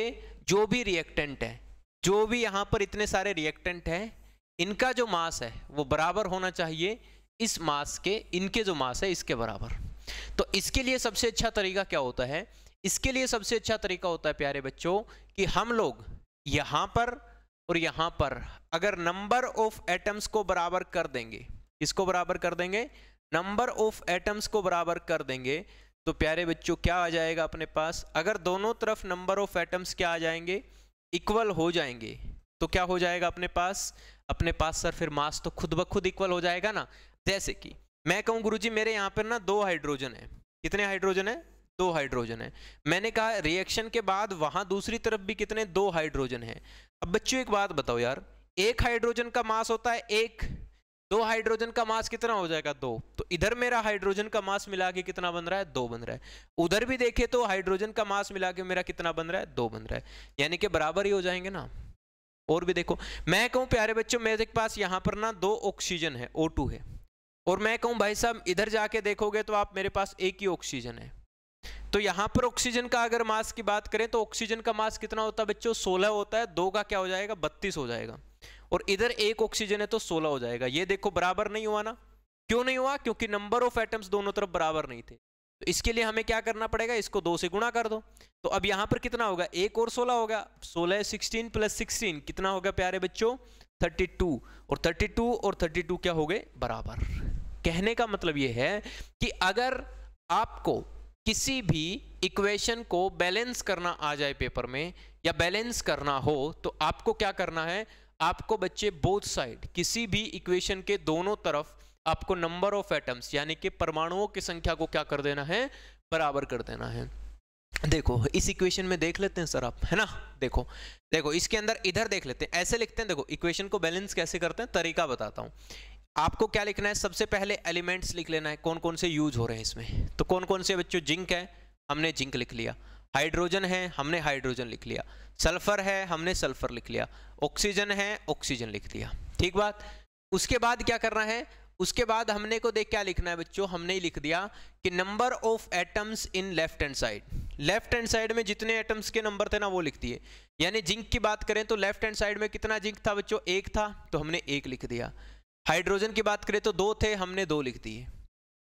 जो भी रिएक्टेंट है, जो भी यहाँ पर इतने सारे रिएक्टेंट हैं, इनका जो मास है, वो बराबर होना चाहिए इस मास के, इनके जो मास है, इसके बराबर। तो इसके लिए सबसे अच्छा तरीका क्या होता है? इसके लिए सबसे अच्छा तरीका होता है, प्यारे बच्चों, कि हम लोग यहाँ पर और यहाँ पर अगर नंबर ऑफ़ एटम्स को बराबर कर देंगे इसको बराबर कर देंगे? नंबर ऑफ़ एटम्स को बराबर कर देंगे तो प्यारे बच्चों, क्या आ जाएगा अपने पास? अगर दोनों तरफ़ नंबर ऑफ़ एटम्स क्या आ जाएँगे? इक्वल हो जाएँगे। तो क्या हो जाएगा अपने पास? अपने पास सर फिर मास तो खुद ब खुद इक्वल हो जाएगा ना? जैसे कि, मैं कहूँ, गुरुजी, मेरे यहाँ पर ना दो हाइड्रोजन है। कितने हाइड्रोजन है? दो हाइड्रोजन है। मैंने कहा रिएक्शन के बाद वहाँ दूसरी तरफ़ भी कितने? दो हाइड्रोजन है। अब बच्चों, एक बात बताओ यार। एक हाइड्रोजन का मास होता है एक। दो हाइड्रोजन का मास कितना हो जाएगा? दो। तो इधर मेरा हाइड्रोजन का मास मिला के कितना बन रहा है? दो बन रहा है। उधर भी देखे तो हाइड्रोजन का मास मिला के मेरा कितना बन रहा है? दो बन रहा है। यानी कि बराबर ही हो जाएँगे ना? और भी देखो, मैं कहूँ प्यारे बच्चों, मेरे पास यहाँ पर ना दो ऑक्सीजन है ओ है। और मैं कहूँ, भाई साहब, इधर जाके देखोगे तो आप मेरे पास एक ही ऑक्सीजन है। तो यहाँ पर ऑक्सीजन का अगर मास की बात करें तो ऑक्सीजन का मास कितना होता है बच्चों? 16 होता है, दो का क्या हो जाएगा? 32 हो जाएगा। और इधर एक ऑक्सीजन है तो 16 हो जाएगा। ये देखो, बराबर नहीं हुआ ना? क्यों नहीं हुआ? क्योंकि नंबर ऑफ़ एटम्स दोनों तरफ़ बराबर नहीं थे। तो इसके लिए हमें क्या करना पड़ेगा? इसको दो से गुणा कर दो। तो अब यहाँ पर कितना होगा? एक और सोलह होगा। सोलह सिक्सटीन प्लस सिक्सटीन कितना होगा प्यारे बच्चों? थर्टी टू और थर्टी टू और थर्टी टू क्या हो गए? बराबर। कहने का मतलब यह है कि अगर आपको किसी भी इक्वेशन को बैलेंस करना आ जाए पेपर में, या बैलेंस करना हो तो आपको क्या करना है? आपको बच्चे बोथ साइड किसी भी इक्वेशन के दोनों तरफ़ आपको नंबर ऑफ़ एटम्स यानी कि परमाणुओं की संख्या को क्या कर देना है? बराबर कर देना है। देखो, इस इक्वेशन में देख लेते हैं सर आप, है ना? देखो देखो, इसके अंदर इधर देख लेते हैं, ऐसे लिखते हैं, देखो इक्वेशन को बैलेंस कैसे करते हैं, तरीका बताता हूँ। आपको क्या लिखना है? सबसे पहले एलिमेंट्स लिख लेना है कौन कौन से यूज़ हो रहे हैं इसमें। तो कौन कौन से बच्चों, जिंक है, हमने जिंक लिख लिया। हाइड्रोजन है, हमने हाइड्रोजन लिख लिया। सल्फ़र है, हमने सल्फ़र लिख लिया। ऑक्सीजन है, ऑक्सीजन लिख दिया। ठीक बात? उसके बाद क्या करना है? उसके बाद हमने को देख क्या लिखना है बच्चों? हमने ही लिख दिया कि number of atoms in left hand side left hand side में जितने एटम्स के नंबर थे ना, वो लिख दिए। यानी जिंक की बात करें तो लेफ़्ट हैंड साइड में कितना जिंक था बच्चों? एक था तो हमने एक लिख दिया। हाइड्रोजन की बात करें तो दो थे, हमने दो लिख दिए।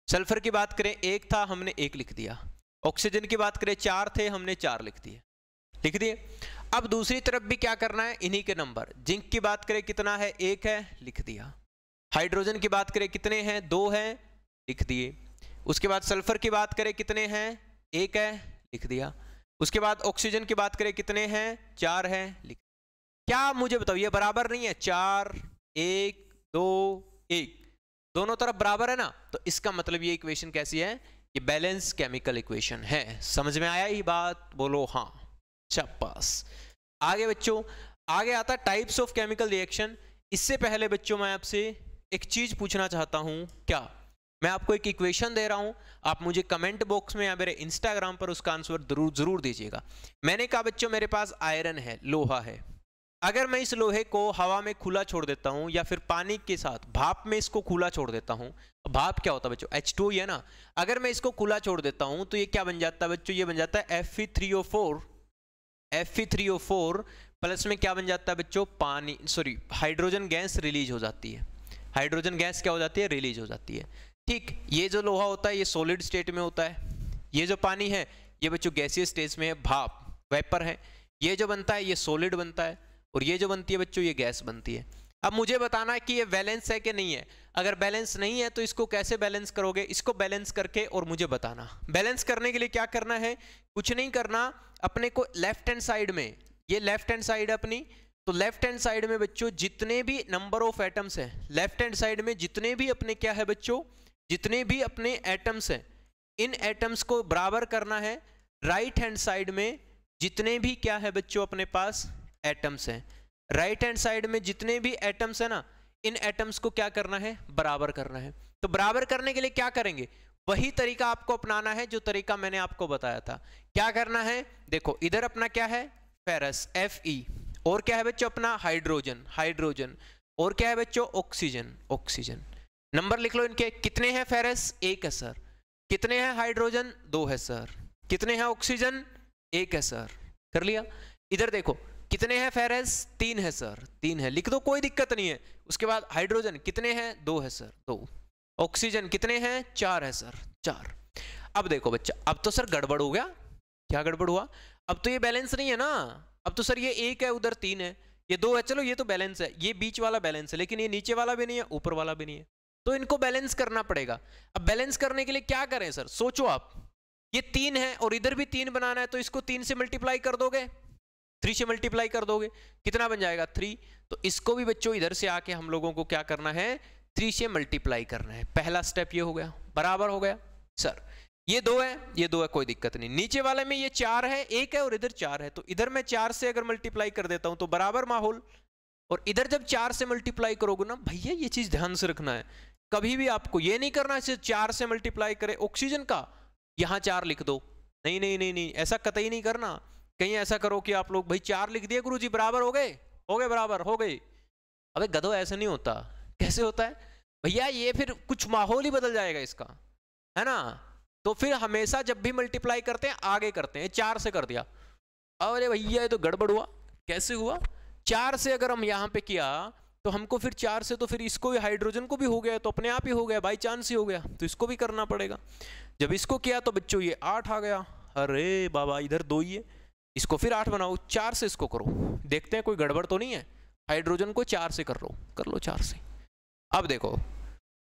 सल्फ़र की बात करें, एक था, हमने एक लिख दिया। ऑक्सीजन की बात करें, चार थे, हमने चार लिख दिए। लिख दिए। अब दूसरी तरफ़ भी क्या करना है? इन्हीं के नंबर। जिंक की बात करें, कितना है? एक है, लिख दिया। हाइड्रोजन की बात करें, कितने हैं? दो हैं, लिख दिए। उसके बाद सल्फ़र की बात करें, कितने हैं? एक है, लिख दिया। उसके बाद ऑक्सीजन की बात करें, कितने हैं? चार हैं, लिख क्या मुझे बताओ, ये बराबर नहीं है? चार, एक, दो, एक। दोनों तरफ़ बराबर है ना? तो इसका मतलब ये इक्वेशन कैसी है? ये बैलेंस केमिकल इक्वेशन है। समझ में आया ही बात? बोलो हाँ। चपास आगे बच्चों, आगे आता टाइप्स ऑफ़ केमिकल रिएक्शन इससे पहले बच्चों, मैं आपसे एक चीज़ पूछना चाहता हूँ। क्या? मैं आपको एक इक्वेशन दे रहा हूँ। आप मुझे कमेंट बॉक्स में या मेरे इंस्टाग्राम पर उसका आंसर ज़रूर ज़रूर दीजिएगा। मैंने कहा, बच्चों, मेरे पास आयरन है, लोहा है। अगर मैं इस लोहे को हवा में खुला छोड़ देता हूँ या फिर पानी के साथ भाप में इसको खुला छोड़ देता हूँ, भाप क्या होता है बच्चों? एच टू है ना? अगर मैं इसको खुला छोड़ देता हूँ तो ये क्या बन जाता है बच्चों? ये बन जाता है F E three O four F three O four plus में क्या बन जाता है बच्चों? पानी सॉरी हाइड्रोजन गैस रिलीज़ हो जाती है। हाइड्रोजन गैस क्या हो जाती है? रिलीज़ हो जाती है। ठीक, ये जो लोहा होता है, ये सॉलिड स्टेट में होता है। ये जो पानी है, ये बच्चों गैसीय स्टेज में है, भाप वेपर है। ये जो बनता है, ये सॉलिड बनता है। और ये जो बनती है बच्चों, ये गैस बनती है। अब मुझे बताना है कि ये बैलेंस है कि नहीं है। अगर बैलेंस नहीं है तो इसको कैसे बैलेंस करोगे? इसको बैलेंस करके और मुझे बताना। बैलेंस करने के लिए क्या करना है? कुछ नहीं करना, अपने को लेफ़्ट हैंड साइड में, ये लेफ़्ट हैंड साइड अपनी तो लेफ़्ट हैंड साइड में बच्चों, जितने भी नंबर ऑफ़ एटम्स हैं, लेफ़्ट हैंड साइड में जितने भी अपने क्या है बच्चों, जितने भी अपने एटम्स हैं, इन एटम्स को बराबर करना है। राइट हैंड साइड में जितने भी क्या है बच्चों अपने पास एटम्स हैं। राइट हैंड साइड में जितने भी एटम्स है ना, इन एटम्स को क्या करना है? बराबर करना है। तो बराबर करने के लिए क्या करेंगे? वही तरीका आपको अपनाना है, जो तरीका मैंने आपको बताया था। क्या करना है? देखो, इधर अपना क्या है? फेरस एफ़ ई और क्या है बच्चों अपना? हाइड्रोजन हाइड्रोजन और क्या है बच्चों? ऑक्सीजन ऑक्सीजन नंबर लिख लो इनके। कितने हैं फेरस एक है सर कितने हैं हाइड्रोजन दो है सर कितने हैं ऑक्सीजन एक है सर कर लिया? इधर देखो कितने हैं फेरस तीन है, सर। तीन है। लिख दो, कोई दिक्कत नहीं है। उसके बाद हाइड्रोजन कितने हैं? दो है, सर। दो। ऑक्सीजन कितने हैं? चार है, सर। चार। अब देखो बच्चा, अब तो सर गड़बड़ हो गया। क्या गड़बड़ हुआ? अब तो ये बैलेंस नहीं है ना। अब तो सर ये एक है, उधर तीन है। ये दो है, चलो, ये तो बैलेंस है। ये बीच वाला बैलेंस है, लेकिन ये नीचे वाला भी नहीं है, ऊपर वाला भी नहीं है। तो इनको बैलेंस करना पड़ेगा। अब बैलेंस करने के लिए क्या करें, सर? सोचो आप। ये तीन है और इधर भी तीन बनाना है तो इसको तीन से मल्टीप्लाई कर दोगे। थ्री से मल्टीप्लाई कर दोगे, कितना बन जाएगा? थ्री तो इसको भी बच्चों इधर से आके हम लोगों को क्या करना है? थ्री से मल्टीप्लाई करना है। पहला स्टेप ये हो गया। बराबर हो गया? सर ये दो है, ये दो है, कोई दिक्कत नहीं। नीचे वाले में ये चार है, एक है और इधर चार है। तो इधर मैं चार से अगर मल्टीप्लाई कर देता हूँ तो बराबर माहौल। और इधर जब चार से मल्टीप्लाई करोगे ना, भैया ये चीज़ ध्यान से रखना है। कभी भी आपको ये नहीं करना है चार से मल्टीप्लाई करे। ऑक्सीजन का? यहाँ चार लिख दो। नहीं नहीं नहीं नहीं, ऐसा कतई नहीं करना। कहीं ऐसा करो कि आप लोग, भाई, चार लिख दिए गुरु जी बराबर हो गए हो गए, बराबर, हो गए अबे, गधो, ऐसे नहीं होता। कैसे होता है? भैया, ये फिर कुछ माहौल ही बदल जाएगा इसका, है ना? तो फिर हमेशा जब भी मल्टीप्लाई करते हैं, आगे करते हैं। चार से कर दिया। अरे भैया, ये तो गड़बड़ हुआ। कैसे हुआ? चार से अगर हम यहाँ पे किया तो हमको फिर चार से तो फिर इसको भी हाइड्रोजन को भी हो गया तो अपने आप ही हो गया बाई चांस ही हो गया। तो इसको भी करना पड़ेगा। जब इसको किया तो बच्चों, ये आठ आ गया। अरे बाबा, इधर दो ही है। इसको फिर आठ बनाओ, चार से इसको करो। देखते हैं, कोई गड़बड़ तो नहीं है? हाइड्रोजन को चार से कर लो कर लो चार से। अब देखो,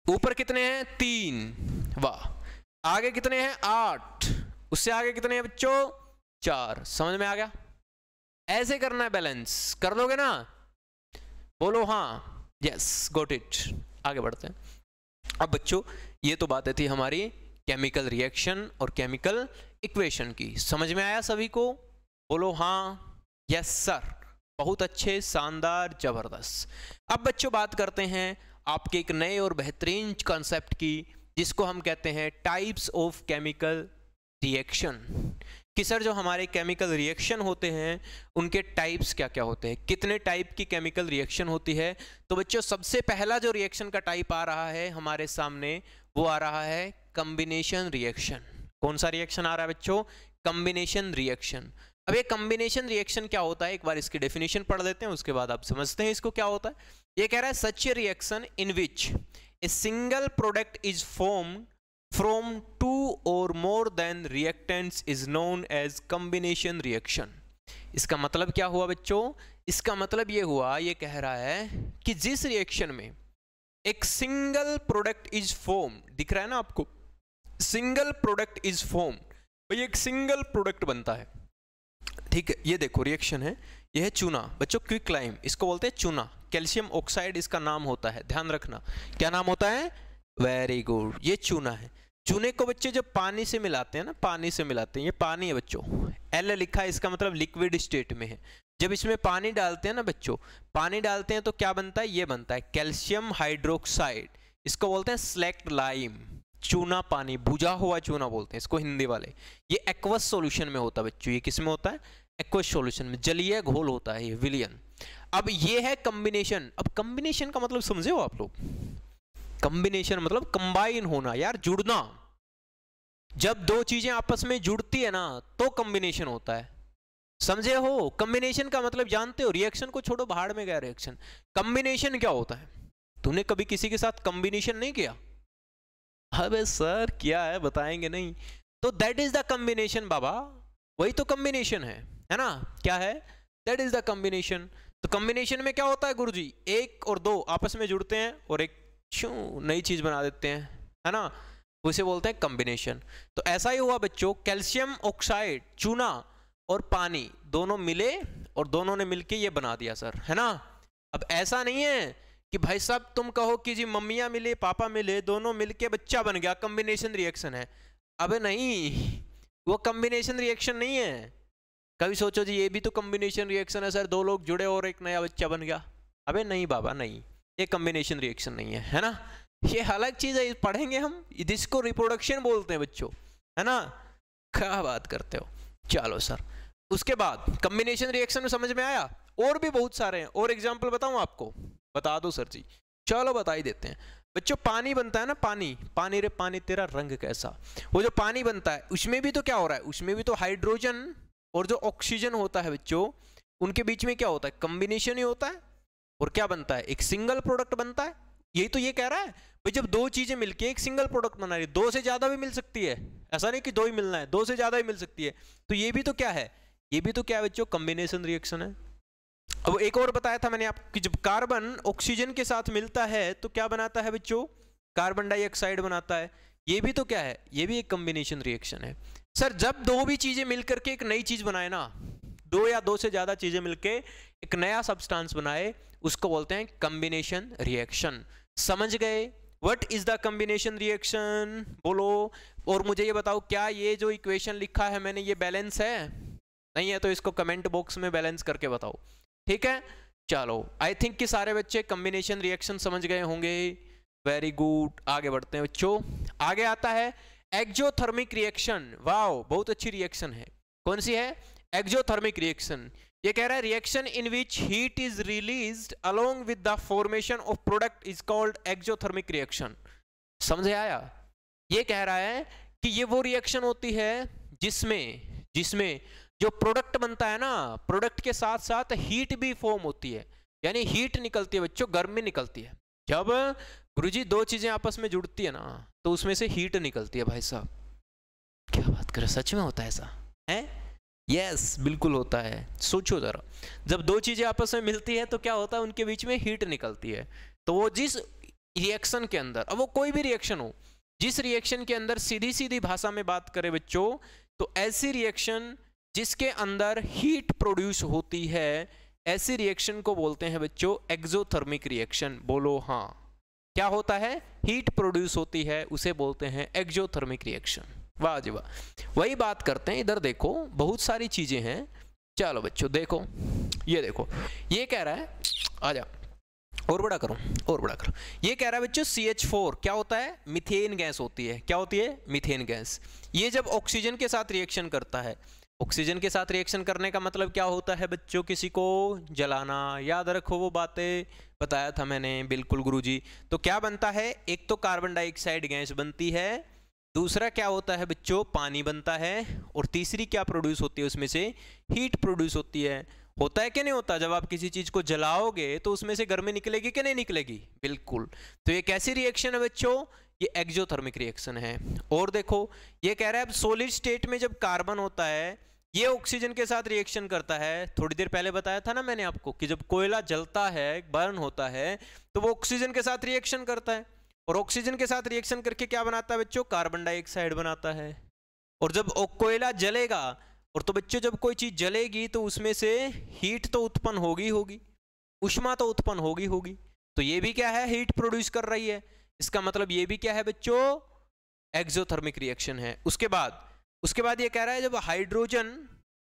ऊपर कितने हैं? तीन। वाह। आगे कितने हैं? आठ। उससे आगे कितने हैं? बच्चों चार। समझ में आ गया? ऐसे करना है बैलेंस कर दोगे ना? बोलो हाँ। यस गोट इट आगे बढ़ते हैं। अब बच्चों, ये तो बातें थी हमारी केमिकल रिएक्शन और केमिकल इक्वेशन की। समझ में आया सभी को? बोलो हाँ यस सर बहुत अच्छे, शानदार, ज़बरदस्त। अब बच्चों, बात करते हैं आपके एक नए और बेहतरीन कॉन्सेप्ट की, जिसको हम कहते हैं टाइप्स ऑफ़ केमिकल रिएक्शन कि सर, जो हमारे केमिकल रिएक्शन होते हैं, उनके टाइप्स क्या क्या होते हैं? कितने टाइप की केमिकल रिएक्शन होती है? तो बच्चों, सबसे पहला जो रिएक्शन का टाइप आ रहा है हमारे सामने, वो आ रहा है कम्बिनेशन रिएक्शन कौन सा रिएक्शन आ रहा है बच्चों? कम्बिनेशन रिएक्शन अब ये कम्बिनेशन रिएक्शन क्या होता है? एक बार इसकी डेफिनेशन पढ़ लेते हैं, उसके बाद आप समझते हैं इसको क्या होता है। ये कह रहा है such a reaction in which a single product is form from two और more than reactants is known as combination reaction इसका मतलब क्या हुआ बच्चों? इसका मतलब ये हुआ, ये कह रहा है कि जिस रिएक्शन में एक सिंगल प्रोडक्ट इज़ फॉर्म दिख रहा है ना आपको? सिंगल प्रोडक्ट इज़ फॉर्म भाई एक सिंगल प्रोडक्ट बनता है। ठीक है, ये देखो रिएक्शन है। ये है चूना। बच्चों क्विक लाइम इसको बोलते हैं चूना। कैल्शियम ऑक्साइड इसका नाम होता है, ध्यान रखना। क्या नाम होता है? वेरी गुड ये चूना है। चूने को बच्चे जब पानी से मिलाते हैं ना, पानी से मिलाते हैं, ये पानी है बच्चों। एल लिखा है, इसका मतलब लिक्विड स्टेट में है। जब इसमें पानी डालते हैं ना बच्चों, पानी डालते हैं तो क्या बनता है? ये बनता है, कैल्शियम हाइड्रोक्साइड इसको बोलते हैं स्लेक्ट लाइम चूना पानी बुझा हुआ चूना बोलते हैं इसको हिंदी वाले। ये एक्वस सॉल्यूशन में होता है बच्चों, ये किसमें होता है? एक्वस सॉल्यूशन में, जलीय घोल होता है, ये विलियन। अब ये है कम्बिनेशन अब कम्बिनेशन का मतलब समझे हो आप लोग? कम्बिनेशन मतलब कंबाइन होना, यार जुड़ना। जब दो चीज़ें आपस में जुड़ती है ना तो कॉम्बिनेशन होता है। समझे हो? कम्बिनेशन का मतलब जानते हो? रिएक्शन को छोड़ो बाहर में गया रिएक्शन कम्बिनेशन क्या होता है? तूने कभी किसी के साथ कॉम्बिनेशन नहीं किया? अबे सर, क्या है? बताएँगे नहीं। तो दैट इज़ द कम्बिनेशन बाबा। वही तो कम्बिनेशन है है ना? क्या है? दैट इज़ द कम्बिनेशन तो कम्बिनेशन में क्या होता है गुरु जी एक और दो आपस में जुड़ते हैं और एक क्यों नई चीज़ बना देते हैं, है ना? उसे बोलते हैं कम्बिनेशन तो ऐसा ही हुआ बच्चों कैल्शियम ऑक्साइड चूना और पानी, दोनों मिले और दोनों ने मिलके ये बना दिया, सर, है ना? अब ऐसा नहीं है कि भाई साहब, तुम कहो कि जी मम्मियाँ मिले, पापा मिले, दोनों मिलके बच्चा बन गया कम्बिनेशन रिएक्शन है। अब नहीं, वो कम्बिनेशन रिएक्शन नहीं है। कभी सोचो जी, ये भी तो कम्बिनेशन रिएक्शन है, सर, दो लोग जुड़े और एक नया बच्चा बन गया। अबे नहीं बाबा, नहीं, ये कम्बिनेशन रिएक्शन नहीं है है ना? ये अलग चीज़ है पढ़ेंगे हम, जिसको रिप्रोडक्शन बोलते हैं बच्चों, है ना? क्या बात करते हो? चलो सर। उसके बाद कम्बिनेशन रिएक्शन में समझ में आया? और भी बहुत सारे हैं। और एग्ज़ाम्पल बताऊँ आपको। बता दो सर जी। चलो बता ही देते हैं। बच्चों, पानी बनता है ना, पानी। पानी रे, पानी तेरा रंग कैसा? वो जो पानी बनता है, उसमें भी तो क्या हो रहा है? उसमें भी तो हाइड्रोजन और जो ऑक्सीजन होता है बच्चों, उनके बीच में क्या होता है? कम्बिनेशन ही होता है। और क्या बनता है? एक सिंगल प्रोडक्ट बनता है। यही तो ये कह रहा है। भाई, जब दो चीज़ें मिलके एक सिंगल प्रोडक्ट बना रही दो से ज़्यादा भी मिल सकती है। ऐसा नहीं कि दो ही मिलना है, दो से ज़्यादा ही मिल सकती है। तो ये भी तो क्या है? ये भी तो क्या है बच्चों? कॉम्बिनेशन रिएक्शन है। अब एक और बताया था मैंने आपको जब कार्बन ऑक्सीजन के साथ मिलता है तो क्या बनाता है बच्चों? कार्बन डाइऑक्साइड बनाता है। ये भी तो क्या है? ये भी एक कॉम्बिनेशन रिएक्शन है। सर, जब दो भी चीज़ें मिलकर के एक नई चीज़ बनाए ना, दो या दो से ज़्यादा चीज़ें मिलकर एक नया सब्सटेंस बनाए, उसको बोलते हैं कॉम्बिनेशन रिएक्शन समझ गए? What is the combination reaction बोलो। और मुझे ये बताओ, क्या ये जो इक्वेशन लिखा है मैंने, ये बैलेंस है? नहीं है तो इसको कमेंट बॉक्स में बैलेंस करके बताओ। ठीक है? चलो आई थिंक कि सारे बच्चे कॉम्बिनेशन रिएक्शन समझ गए होंगे। वेरी गुड आगे बढ़ते हैं बच्चों। आगे आता है एक्जोथर्मिक रिएक्शन वाओ बहुत अच्छी रिएक्शन है। कौन सी है? एक्जोथर्मिक रिएक्शन ये कह रहा है reaction in which heat is released along with the formation of product is called exothermic reaction समझे आया? ये कह रहा है कि ये वो रिएक्शन होती है जिसमें जिसमें जो प्रोडक्ट बनता है ना प्रोडक्ट के साथ साथ हीट भी फॉर्म होती है। यानी हीट निकलती है बच्चों गर्मी निकलती है। जब गुरुजी दो चीज़ें आपस में जुड़ती है ना तो उसमें से हीट निकलती है भाई साहब। क्या बात करें सच में होता है ऐसा? है? यस yes, बिल्कुल होता है। सोचो ज़रा। जब दो चीज़ें आपस में मिलती है तो क्या होता है उनके बीच में हीट निकलती है। तो वो जिस रिएक्शन के अंदर अब वो कोई भी रिएक्शन हो जिस रिएक्शन के अंदर सीधी सीधी भाषा में बात करें बच्चों तो ऐसी रिएक्शन जिसके अंदर हीट प्रोड्यूस होती है, ऐसी रिएक्शन को बोलते हैं बच्चों एक्जोथर्मिक रिएक्शन बोलो हाँ। क्या होता है? हीट प्रोड्यूस होती है, उसे बोलते हैं एक्जोथर्मिक रिएक्शन वाह जी वाह। वही बात करते हैं, इधर देखो, बहुत सारी चीज़ें हैं। चलो बच्चों, देखो। ये देखो, ये कह रहा है आ जा और बड़ा करो, और बड़ा करो। ये कह रहा है बच्चों सी एच फोर क्या होता है? मिथेन गैस होती है। क्या होती है? Methane gas. ये जब ऑक्सीजन के साथ रिएक्शन करता है ऑक्सीजन के साथ रिएक्शन करने का मतलब क्या होता है? बच्चों किसी को जलाना, याद रखो वो बातें, बताया था मैंने, बिल्कुल गुरुजी। तो क्या बनता है? एक तो कार्बन डाइऑक्साइड गैस बनती है, दूसरा क्या होता है बच्चों? पानी बनता है, और तीसरी क्या प्रोड्यूस होती है उसमें से? हीट प्रोड्यूस होती है। होता है कि नहीं होता? जब आप किसी चीज़ को जलाओगे तो उसमें से गर्मी निकलेगी कि नहीं निकलेगी? बिल्कुल। तो ये कैसी रिएक्शन है बच्चों? ये एक्जोथर्मिक रिएक्शन है। और देखो, ये कह रहा है, अब सोलिड स्टेट में जब कार्बन होता है, ये ऑक्सीजन के साथ रिएक्शन करता है। थोड़ी देर पहले बताया था ना मैंने आपको कि जब कोयला जलता है बर्न होता है तो वो ऑक्सीजन के साथ रिएक्शन करता है। और ऑक्सीजन के साथ रिएक्शन करके क्या बनाता है बच्चों? कार्बन डाइऑक्साइड बनाता है। और जब कोयला जलेगा और तो बच्चों, जब कोई चीज़ जलेगी तो उसमें से हीट तो उत्पन्न होगी होगी, उष्मा तो उत्पन्न होगी होगी। तो ये भी क्या है? हीट प्रोड्यूस कर रही है। इसका मतलब ये भी क्या है बच्चों? एक्सोथर्मिक रिएक्शन है। उसके बाद उसके बाद ये कह रहा है, जब हाइड्रोजन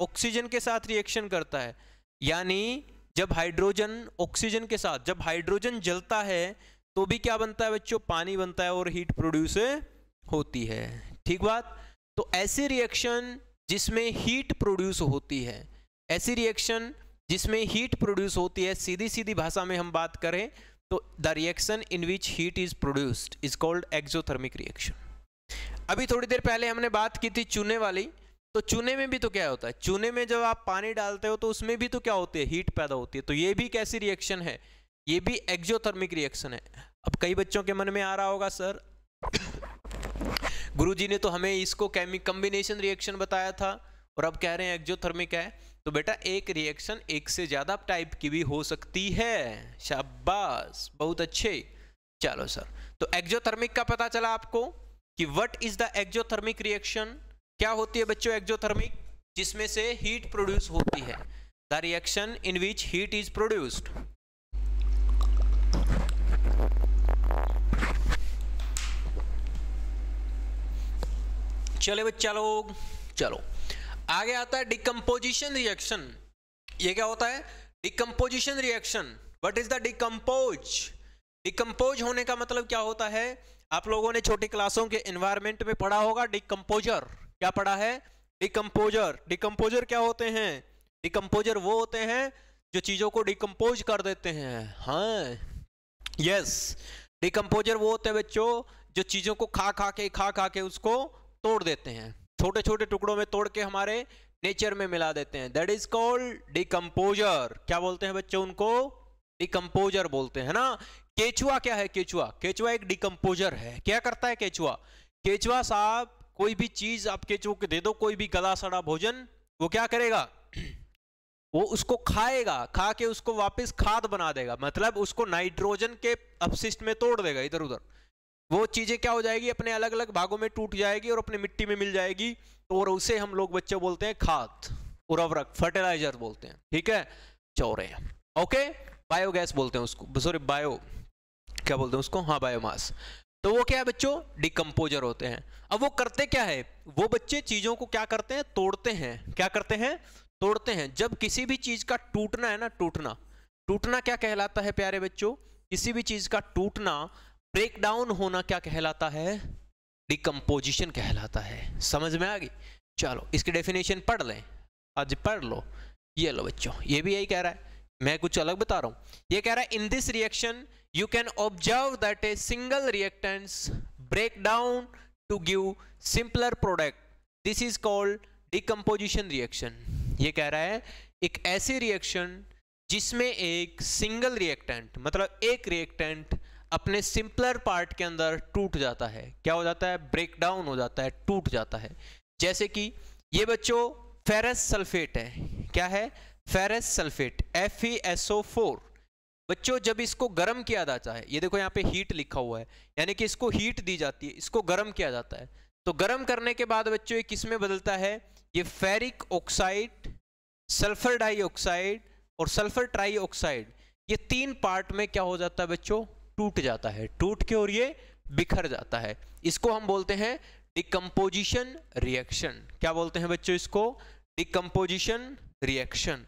ऑक्सीजन के साथ रिएक्शन करता है, यानी जब हाइड्रोजन ऑक्सीजन के साथ, जब हाइड्रोजन जलता है तो भी क्या बनता है बच्चों? पानी बनता है और हीट प्रोड्यूस होती है। ठीक बात? तो ऐसे रिएक्शन जिसमें हीट प्रोड्यूस होती है। ऐसी रिएक्शन जिसमें हीट प्रोड्यूस होती है सीधी सीधी भाषा में हम बात करें तो the reaction in which heat is produced is called exothermic reaction अभी थोड़ी देर पहले हमने बात की थी चूने वाली तो चूने में भी तो क्या होता है? चूने में जब आप पानी डालते हो तो उसमें भी तो क्या होती है? हीट पैदा होती है। तो ये भी कैसी रिएक्शन है? ये भी एक्जोथर्मिक रिएक्शन है। अब कई बच्चों के मन में आ रहा होगा, सर गुरुजी ने तो हमें इसको केमिक कम्बिनेशन रिएक्शन बताया था और अब कह रहे हैं एक्जोथर्मिक है। तो बेटा, एक रिएक्शन एक से ज़्यादा टाइप की भी हो सकती है। शाबाश, बहुत अच्छे। चलो सर तो एक्जोथर्मिक का पता चला आपको कि what is the exothermic reaction क्या होती है बच्चों एक्जोथर्मिक जिसमें से हीट प्रोड्यूस होती है। The reaction in which heat is produced चले बच्चा लोग। चलो। आगे आता है डिकम्पोजिशन रिएक्शन ये क्या होता है? Decomposition reaction what is the decompose decompose होने का मतलब क्या होता है? आप लोगों ने छोटी क्लासों के एनवायरमेंट में पढ़ा होगा डिकम्पोजर क्या पढ़ा है? डिकम्पोजर डिकम्पोजर क्या होते हैं? डिकम्पोजर वो होते हैं जो चीज़ों को डिकम्पोज कर देते हैं। हाँ। यस डिकम्पोजर वो होते हैं बच्चों जो चीज़ों को खा खा के खा खा के उसको तोड़ देते हैं। छोटे छोटे टुकड़ों में तोड़ के हमारे नेचर में मिला देते हैं। दैट इज़ कॉल्ड डिकम्पोजर क्या बोलते हैं बच्चे उनको? डिकम्पोजर बोलते हैं ना? केचुआ क्या है केचुआ? केचुआ एक डिकम्पोजर है। क्या करता है केचुआ? केचुआ साहब, कोई भी चीज़ आप केचुआ को दे दो, कोई भी गला सड़ा भोजन, वो क्या करेगा? *clears throat* वो उसको खाएगा, खा के उसको वापस खाद बना देगा। मतलब उसको नाइट्रोजन के अपशिष्ट में तोड़ देगा इधर उधर वो चीज़ें क्या हो जाएगी? अपने अलग अलग भागों में टूट जाएगी और अपने मिट्टी में मिल जाएगी और उसे हम लोग बच्चे बोलते हैं खाद, उर्वरक फर्टिलाइज़र बोलते हैं। ठीक है? चौरे। ओके बायोगैस बोलते हैं उसको। सॉरी बायो क्या बोलते हैं उसको? हाँ बायोमास तो वो क्या है बच्चों? डिकम्पोजर होते हैं। अब वो करते क्या है? वो बच्चे चीज़ों को क्या करते हैं? तोड़ते हैं। क्या करते हैं? तोड़ते हैं। जब किसी भी चीज़ का टूटना है ना, टूटना। टूटना क्या कहलाता है प्यारे बच्चों? किसी भी चीज़ का टूटना ब्रेक डाउन होना क्या कहलाता है? डिकम्पोजिशन कहलाता है। समझ में आ गई? चलो, इसकी डेफिनेशन पढ़ लें। आज पढ़ लो। ये लो बच्चों, ये भी यही कह रहा है। मैं कुछ अलग बता रहा हूँ। ये कह रहा है in this reaction you can observe that a single reactants break down to give simpler product this is called decomposition reaction ये कह रहा है, एक ऐसी रिएक्शन जिसमें एक सिंगल रिएक्टेंट मतलब एक रिएक्टेंट अपने सिंपलर पार्ट के अंदर टूट जाता है। क्या हो जाता है? ब्रेक डाउन हो जाता है, टूट जाता है। जैसे कि ये बच्चों फेरस सल्फेट है। क्या है? Ferrous sulphate F E S O four बच्चों, जब इसको गर्म किया जाता है, ये देखो यहाँ पे हीट लिखा हुआ है, यानी कि इसको हीट दी जाती है, इसको गर्म किया जाता है। तो गर्म करने के बाद बच्चों, ये किसमें बदलता है? ये फेरिक ऑक्साइड सल्फ़र डाइऑक्साइड और सल्फ़र ट्राई ऑक्साइड ये तीन पार्ट में क्या हो जाता है बच्चों? टूट जाता है, टूट के और ये बिखर जाता है। इसको हम बोलते हैं डिकम्पोजिशन रिएक्शन क्या बोलते हैं बच्चों इसको? डिकम्पोजिशन रिएक्शन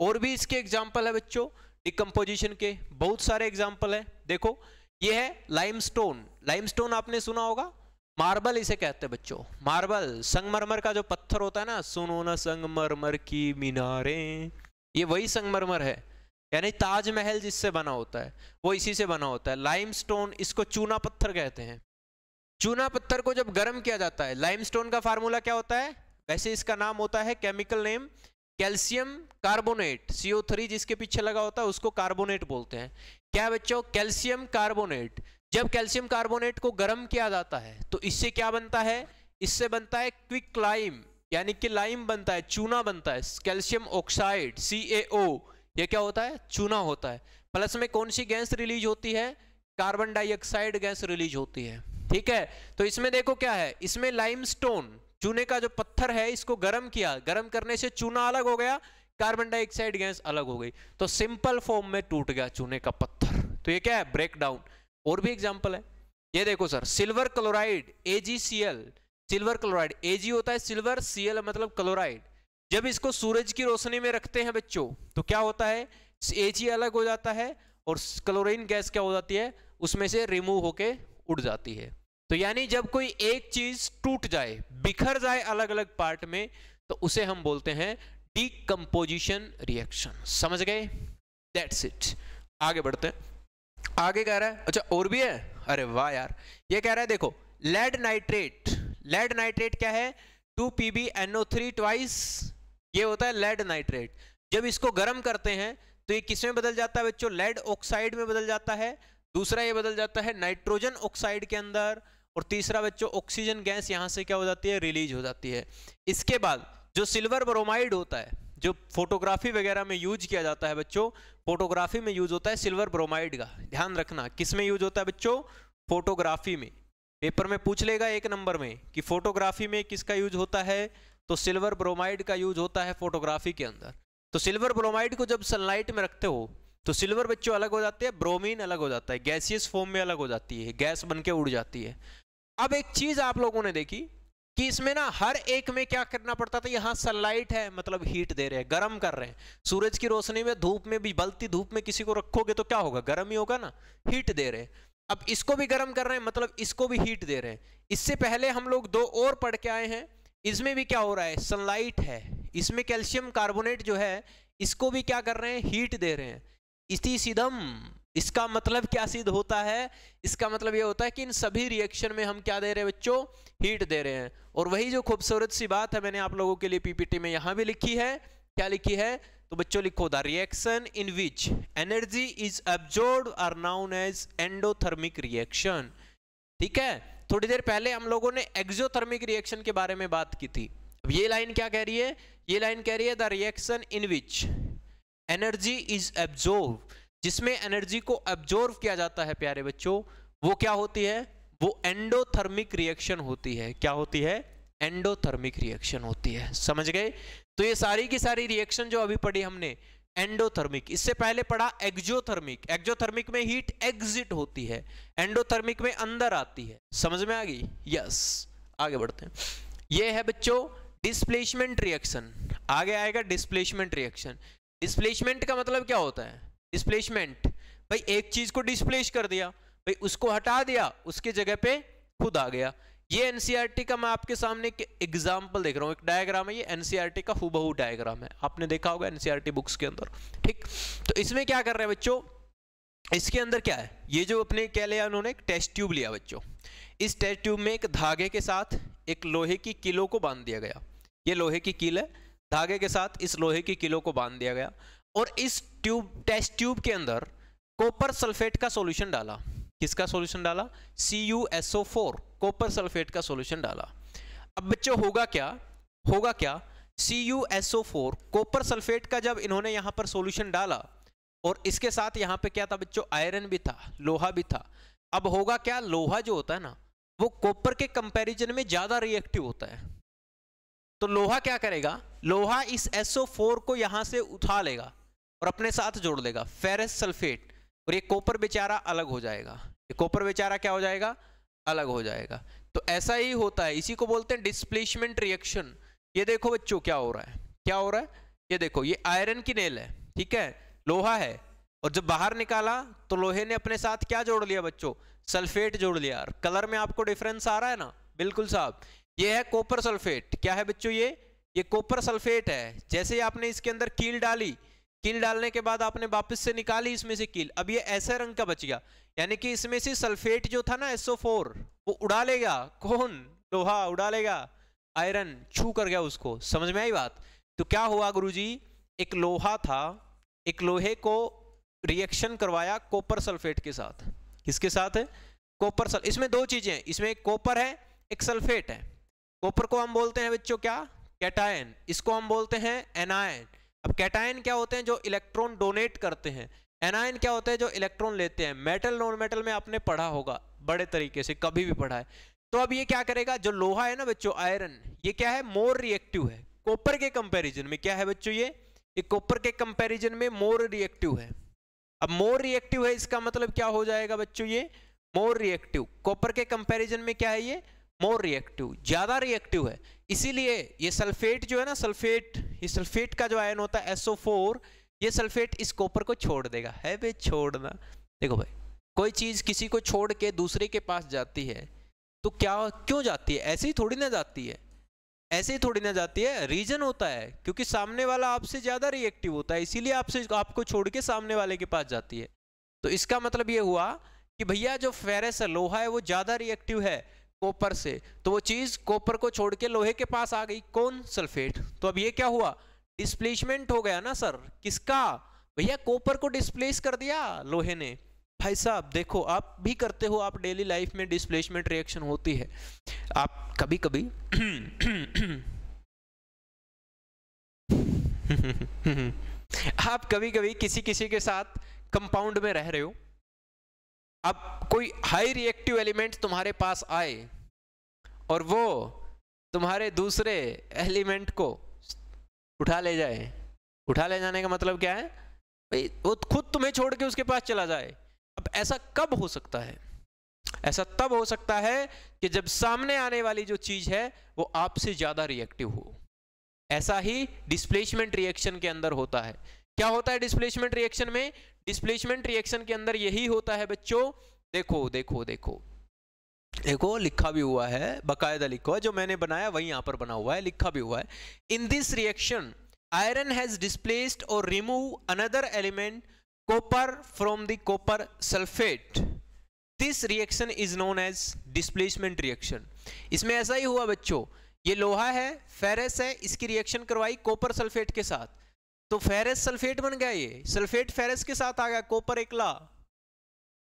और भी इसके एग्ज़ाम्पल है बच्चों डिकम्पोजिशन के बहुत सारे एग्ज़ाम्पल है। देखो, ये है लाइमस्टोन लाइमस्टोन आपने सुना होगा? मार्बल इसे कहते हैं बच्चों। मार्बल संगमरमर का जो पत्थर होता है ना, सुनो ना संगमरमर की मीनारे। ये वही संगमरमर है। यानी ताजमहल जिससे बना होता है, वो इसी से बना होता है। लाइमस्टोन इसको चूना पत्थर कहते हैं। चूना पत्थर को जब गर्म किया जाता है, लाइमस्टोन का फार्मूला क्या होता है? वैसे इसका नाम होता है chemical name calcium carbonate CO3 जिसके पीछे लगा होता है उसको कार्बोनेट बोलते हैं। क्या बच्चों? Calcium carbonate. जब कैल्शियम कार्बोनेट को गर्म किया जाता है तो इससे क्या बनता है? इससे बनता है क्विक लाइम, यानी कि लाइम बनता है, चूना बनता है। कैल्शियम ऑक्साइड सी ये क्या होता है? चूना होता है। प्लस में कौन सी गैस रिलीज़ होती है? कार्बन डाइऑक्साइड गैस रिलीज़ होती है। ठीक है? तो इसमें देखो क्या है? इसमें लाइमस्टोन, चूने का जो पत्थर है, इसको गर्म किया। गर्म करने से चूना अलग हो गया, कार्बन डाइऑक्साइड गैस अलग हो गई। तो सिंपल फॉर्म में टूट गया चूने का पत्थर। तो ये क्या है? ब्रेक डाउन और भी एग्ज़ाम्पल है। ये देखो sir, silver chloride AGCL silver chloride AG होता है सिल्वर सीएल मतलब क्लोराइड। जब इसको सूरज की रोशनी में रखते हैं बच्चों तो क्या होता है? एजी अलग हो जाता है और क्लोरीन गैस क्या हो जाती है? उसमें से रिमूव होके उड़ जाती है। तो यानी जब कोई एक चीज़ टूट जाए, बिखर जाए अलग अलग पार्ट में तो उसे हम बोलते हैं डीकम्पोजिशन रिएक्शन समझ गए? दैट्स इट आगे बढ़ते हैं। आगे कह रहा है अच्छा और भी है? अरे वाह यार। ये कह रहा है, देखो लेड नाइट्रेट लेड नाइट्रेट क्या है? Two P B NO three twice ये होता है लेड नाइट्रेट जब इसको गर्म करते हैं तो ये किसमें बदल जाता है बच्चों? लेड ऑक्साइड में बदल जाता है, दूसरा ये बदल जाता है नाइट्रोजन ऑक्साइड के अंदर, और तीसरा बच्चों ऑक्सीजन गैस यहाँ से क्या हो जाती है? रिलीज़ हो जाती है। इसके बाद जो सिल्वर ब्रोमाइड होता है, जो फोटोग्राफी वगैरह में यूज़ किया जाता है बच्चों फोटोग्राफी में यूज़ होता है सिल्वर ब्रोमाइड का। ध्यान रखना किसमें यूज़ होता है बच्चों? फोटोग्राफी में। पेपर में पूछ लेगा एक नंबर में कि फोटोग्राफी में किसका यूज़ होता है? तो सिल्वर ब्रोमाइड का यूज़ होता है फोटोग्राफी के अंदर। तो सिल्वर ब्रोमाइड को जब सनलाइट में रखते हो तो सिल्वर बच्चों अलग हो जाते हैं, ब्रोमीन अलग हो जाता है, गैसियस फॉर्म में अलग हो जाती है, गैस बन के उड़ जाती है। अब एक चीज़ आप लोगों ने देखी कि इसमें ना हर एक में क्या करना पड़ता था? यहाँ सनलाइट है मतलब हीट दे रहे हैं, गर्म कर रहे हैं। सूरज की रोशनी में, धूप में भी, बलती धूप में किसी को रखोगे तो क्या होगा? गर्म ही होगा ना, हीट दे रहे हैं। अब इसको भी गर्म कर रहे हैं मतलब इसको भी हीट दे रहे हैं। इससे पहले हम लोग दो और पढ़ के आए हैं इसमें भी क्या हो रहा है? सनलाइट है। इसमें कैल्शियम कार्बोनेट जो है, इसको भी क्या कर रहे हैं? हीट दे रहे हैं। इसी सीधम इसका मतलब क्या सिद्ध होता है? इसका मतलब ये होता है कि इन सभी रिएक्शन में हम क्या दे रहे हैं बच्चों? हीट दे रहे हैं। और वही जो खूबसूरत सी बात है मैंने आप लोगों के लिए पीपीटी में यहाँ भी लिखी है। क्या लिखी है? तो बच्चों लिखो the reaction in which energy is absorb are known as endothermic reaction ठीक है? थोड़ी देर पहले हम लोगों ने एक्जोथर्मिक रिएक्शन के बारे में बात की थी। अब ये लाइन क्या कह रही है? ये लाइन कह रही है the reaction in which energy is absorb जिसमें एनर्जी को एब्जॉर्व किया जाता है, प्यारे बच्चों, वो क्या होती है? वो एंडोथर्मिक रिएक्शन होती है। क्या होती है? एंडोथर्मिक रिएक्शन होती है। समझ गए? तो ये सारी की सारी रिएक्शन जो अभी पढ़ी हमने एंडोथर्मिक। इससे पहले पढ़ा एक्जोथर्मिक। एक्जोथर्मिक में हीट एग्जिट होती है। एंडोथर्मिक में अंदर आती है। समझ में आ गई? यस आगे बढ़ते हैं। ये है बच्चों डिस्प्लेसमेंट रिएक्शन आगे आएगा डिस्प्लेसमेंट रिएक्शन डिस्प्लेसमेंट का मतलब क्या होता है? डिस्प्लेसमेंट भाई, एक चीज़ को डिस्प्लेस कर दिया। भाई, उसको हटा दिया, उसके जगह पे खुद आ गया। ये एनसीईआरटी का मैं आपके सामने एक एग्ज़ाम्पल देख रहा हूँ। एक डायग्राम है, ये एनसीईआरटी का हुबहू डायग्राम है। आपने देखा होगा एनसीईआरटी बुक्स के अंदर, ठीक? तो इसमें क्या कर रहे हैं बच्चों? इसके अंदर क्या है? ये जो अपने क्या लिया उन्होंने, एक टेस्ट ट्यूब लिया बच्चों। इस टेस्ट ट्यूब में एक धागे के साथ एक लोहे की किलो को बाँध दिया गया। ये लोहे की कील है, धागे के साथ इस लोहे की किलो को बाँध दिया गया और इस ट्यूब टेस्ट ट्यूब के अंदर कॉपर सल्फेट का सॉल्यूशन डाला। किसका सॉल्यूशन डाला? C U S O four copper sulphate का सॉल्यूशन डाला। अब बच्चों, होगा क्या? होगा क्या? C U S O four copper sulphate का जब इन्होंने यहाँ पर सॉल्यूशन डाला, और इसके साथ यहाँ पे क्या था बच्चों? आयरन भी था, लोहा भी था। अब होगा क्या? लोहा जो होता है ना, वो कॉपर के कंपैरिजन में ज़्यादा रिएक्टिव होता है। तो लोहा क्या करेगा? लोहा इस SO4 को यहाँ से उठा लेगा और अपने साथ जोड़ लेगा। फेरस सल्फेट और ये कॉपर बेचारा अलग हो जाएगा। ये कॉपर बेचारा क्या हो जाएगा? अलग हो जाएगा। तो ऐसा ही होता है। इसी को बोलते हैं डिस्प्लेसमेंट रिएक्शन ये देखो बच्चों, क्या हो रहा है? क्या हो रहा है? ये देखो, ये आयरन की नेल है, ठीक है? लोहा है। और जब बाहर निकाला तो लोहे ने अपने साथ क्या जोड़ लिया बच्चों? सल्फेट जोड़ लिया। कलर में आपको डिफरेंस आ रहा है ना? बिल्कुल साहब ये है कॉपर सल्फेट क्या है बच्चों ये? ये कॉपर सल्फेट है। जैसे ही आपने इसके अंदर कील डाली, कील डालने के बाद आपने वापस से निकाली इसमें से कील। अब ये ऐसे रंग का बच गया। यानी कि इसमें से सल्फेट जो था ना SO4 वो उड़ा लेगा। कौन? लोहा, उड़ा लेगा। आयरन, छू कर गया उसको। समझ में आई बात? तो क्या हुआ गुरुजी? एक लोहा था, एक लोहे को रिएक्शन करवाया कॉपर सल्फेट के साथ। किसके साथ? है कॉपर सल इसमें दो चीज़ें हैं। इसमें एक कॉपर है, एक सल्फेट है। कॉपर को हम बोलते हैं बच्चों क्या? कैटायन इसको हम बोलते हैं एनायन अब कैटायन क्या होते हैं? जो इलेक्ट्रॉन डोनेट करते हैं। एनायन क्या होता है जो इलेक्ट्रॉन लेते हैं? मेटल नॉन मेटल में आपने पढ़ा होगा, बड़े तरीके से, कभी भी पढ़ा है। तो अब ये क्या करेगा? जो लोहा है ना बच्चों आयरन ये क्या है? मोर रिएक्टिव है। कॉपर के कंपैरिजन में क्या है बच्चों ये? कॉपर के कंपैरिजन में मोर रिएक्टिव है। अब मोर रिएक्टिव है, इसका मतलब क्या हो जाएगा बच्चों ये? मोर रिएक्टिव कॉपर के कंपैरिजन में क्या है ये? मोर रिएक्टिव ज़्यादा रिएक्टिव है। इसीलिए ये सल्फेट जो है ना सल्फेट ये सल्फेट का जो आयन होता है SO4 ये सल्फेट इस कॉपर को छोड़ देगा। है बे छोड़ना। देखो भाई, कोई चीज़ किसी को छोड़ के दूसरे के पास जाती है तो क्या, क्यों जाती है? ऐसे ही थोड़ी ना जाती है। ऐसे ही थोड़ी ना जाती है। रीजन होता है, क्योंकि सामने वाला आपसे ज़्यादा रिएक्टिव होता है, इसीलिए आपसे, आपको छोड़ के सामने वाले के पास जाती है। तो इसका मतलब ये हुआ कि भैया, जो फेरस है, लोहा है, वो ज़्यादा रिएक्टिव है कॉपर से। तो वो चीज़ कॉपर को छोड़ के लोहे के पास आ गई। कौन? सल्फेट। तो अब ये क्या हुआ? डिस्प्लेसमेंट हो गया ना, सर? किसका? भैया कॉपर को डिस्प्लेस कर दिया लोहे ने। भाई साहब, देखो, आप भी करते हो, आप डेली लाइफ में डिस्प्लेसमेंट रिएक्शन होती है। आप कभी कभी *coughs* आप कभी कभी किसी किसी के साथ कंपाउंड में रह रहे हो। अब कोई हाई रिएक्टिव एलिमेंट तुम्हारे पास आए और वो तुम्हारे दूसरे एलिमेंट को उठा ले जाए। उठा ले जाने का मतलब क्या है? भाई, वो खुद तुम्हें छोड़ के उसके पास चला जाए। अब ऐसा कब हो सकता है? ऐसा तब हो सकता है कि जब सामने आने वाली जो चीज़ है, वो आपसे ज़्यादा रिएक्टिव हो। ऐसा ही डिस्प्लेसमेंट रिएक्शन के अंदर होता है। क्या होता है डिस्प्लेसमेंट रिएक्शन में? डिस्प्लेसमेंट रिएक्शन के अंदर यही होता है बच्चों, देखो देखो देखो। देखो, लिखा भी हुआ है, बकायदा लिखा हुआ जो मैंने बनाया वही यहाँ पर बना हुआ है, लिखा भी हुआ है। In this reaction iron has displaced और remove another element copper from the copper sulphate this reaction is known as displacement reaction इसमें ऐसा ही हुआ बच्चों, ये लोहा है फेरस है, इसकी रिएक्शन करवाई कॉपर सल्फेट के साथ। तो फेरस सल्फेट बन गया ये सल्फेट फेरस के साथ आ गया कॉपर एकला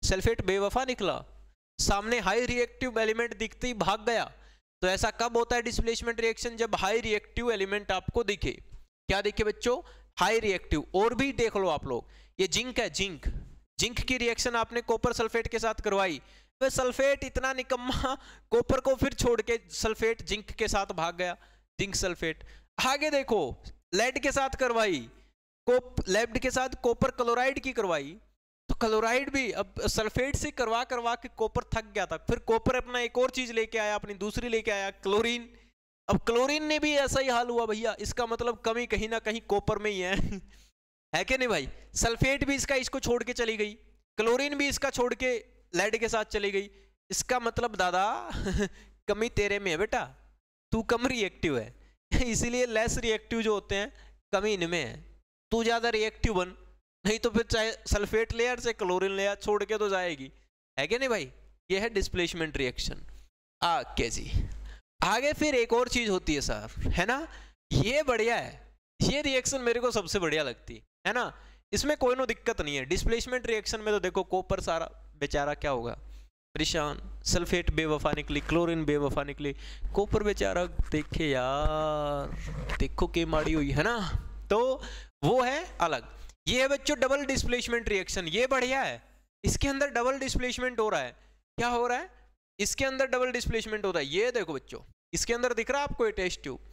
सल्फेट बेवफा निकला। सामने हाई रिएक्टिव एलिमेंट दिखते ही भाग गया। तो ऐसा कब होता है डिस्प्लेसमेंट रिएक्शन जब हाई रिएक्टिव एलिमेंट आपको दिखे। क्या दिखे बच्चों? हाई रिएक्टिव और भी देख लो आप लोग। ये जिंक है, जिंक। जिंक की रिएक्शन आपने कॉपर सल्फेट के साथ करवाई। तो सल्फेट इतना निकम्मा कॉपर को फिर छोड़ के सल्फेट जिंक के साथ भाग गया। जिंक सल्फेट आगे देखो। लेड के साथ करवाई। कोप लेड के साथ कॉपर क्लोराइड की करवाई। क्लोराइड भी अब सल्फेट से करवा करवा के कॉपर थक गया था। फिर कॉपर अपना एक और चीज़ लेके आया, अपनी दूसरी लेके आया क्लोरीन अब क्लोरीन ने भी ऐसा ही हाल हुआ भैया, इसका मतलब कमी कहीं ना कहीं कॉपर में ही है। *laughs* है कि नहीं भाई? सल्फेट भी इसका इसको छोड़ के चली गई क्लोरीन भी इसका छोड़ के लेड के साथ चली गई। इसका मतलब दादा, *laughs* कमी तेरे में है बेटा, तू कम रिएक्टिव है। *laughs* इसीलिए लेस रिएक्टिव जो होते हैं, कमी इनमें है। तू ज़्यादा रिएक्टिव बन। नहीं तो फिर चाहे सल्फेट लेयर से क्लोरीन लेयर छोड़ के तो जाएगी। है क्या नहीं भाई? ये है डिस्प्लेसमेंट रिएक्शन आगे जी। आगे फिर एक और चीज़ होती है सर है ना? ये बढ़िया है। ये रिएक्शन मेरे को सबसे बढ़िया लगती है है ना? इसमें कोई नो दिक्कत नहीं है। डिस्प्लेसमेंट रिएक्शन में तो देखो कॉपर सारा बेचारा क्या होगा? परेशान। सल्फेट बेवफा निकली क्लोरीन बेवफा निकली। कॉपर बेचारा, देखे यार, देखो के माड़ी हुई, है ना? तो वो है अलग। ये है बच्चों डबल डिस्प्लेसमेंट रिएक्शन ये बढ़िया है। इसके अंदर डबल डिस्प्लेसमेंट हो रहा है। क्या हो रहा है? इसके अंदर डबल डिस्प्लेसमेंट होता है। ये देखो बच्चों, इसके अंदर दिख रहा है आपको ये टेस्ट ट्यूब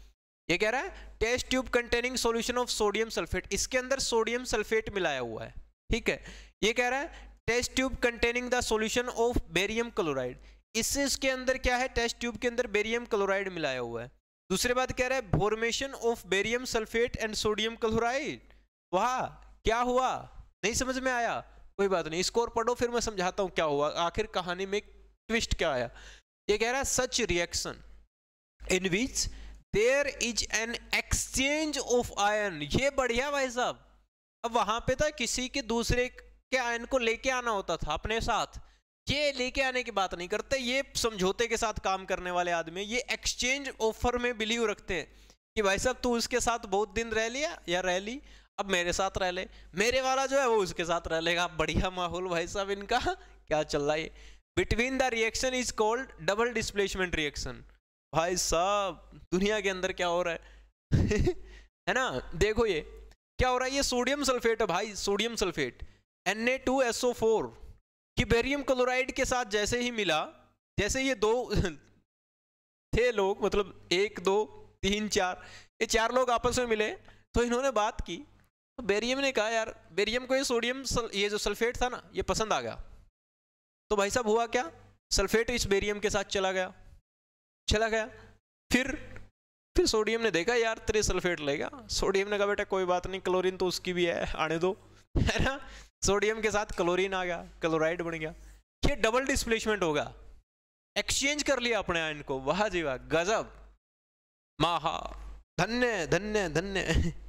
ये कह रहा है test tube containing solution of sodium sulphate इसके अंदर सोडियम सल्फेट मिलाया हुआ है। ठीक है? ये कह रहा है test tube containing the solution of barium chloride इससे इसके अंदर क्या है? टेस्ट ट्यूब के अंदर बेरियम क्लोराइड मिलाया हुआ है। दूसरे बात कह रहा है formation of barium sulphate and sodium chloride वाह! क्या हुआ? नहीं समझ में आया। कोई बात नहीं इसको और पढ़ो, फिर मैं समझाता हूँ क्या हुआ। आखिर कहानी में ट्विस्ट क्या आया? ये कह रहा है such reaction in which there is an exchange of ion ये बढ़िया भाई साहब। अब वहाँ पे था, किसी के दूसरे के आयन को लेके आना होता था अपने साथ। ये लेके आने की बात नहीं करते, ये समझौते के साथ काम करने वाले आदमी, ये एक्सचेंज ऑफ़र में बिलीव रखते हैं कि भाई साहब, तू उसके साथ बहुत दिन रह लिया या रह ली अब मेरे साथ रह ले। मेरे वाला जो है वो उसके साथ रह लेगा। बढ़िया माहौल भाई साहब इनका। क्या चल रहा है? Between the reaction is called double displacement reaction भाई साहब, दुनिया के अंदर क्या हो रहा है? *laughs* है ना? देखो ये। क्या हो रहा है? ये सोडियम सल्फेट है भाई सोडियम सल्फेट Na2SO4 कि बेरियम क्लोराइड के साथ जैसे ही मिला, जैसे ये दो *laughs* थे लोग मतलब एक, दो, तीन, चार, ये चार लोग आपस में मिले तो इन्होंने बात की। बेरियम ने कहा यार बेरियम को ये सोडियम सल, ये जो सल्फेट था ना ये पसंद आ गया। तो भाई साहब हुआ क्या? सल्फेट इस बेरियम के साथ चला गया। चला गया। फिर फिर सोडियम ने देखा यार तेरे सल्फेट लेगा सोडियम ने कहा बेटा कोई बात नहीं क्लोरीन तो उसकी भी है आने दो। *laughs* है ना? सोडियम के साथ क्लोरीन आ गया क्लोराइड बन गया। ये डबल डिस्प्लेसमेंट होगा एक्सचेंज कर लिया अपने आयन को। वाह जी वाह गजब। माहा। धन्य धन्य धन्य। *laughs*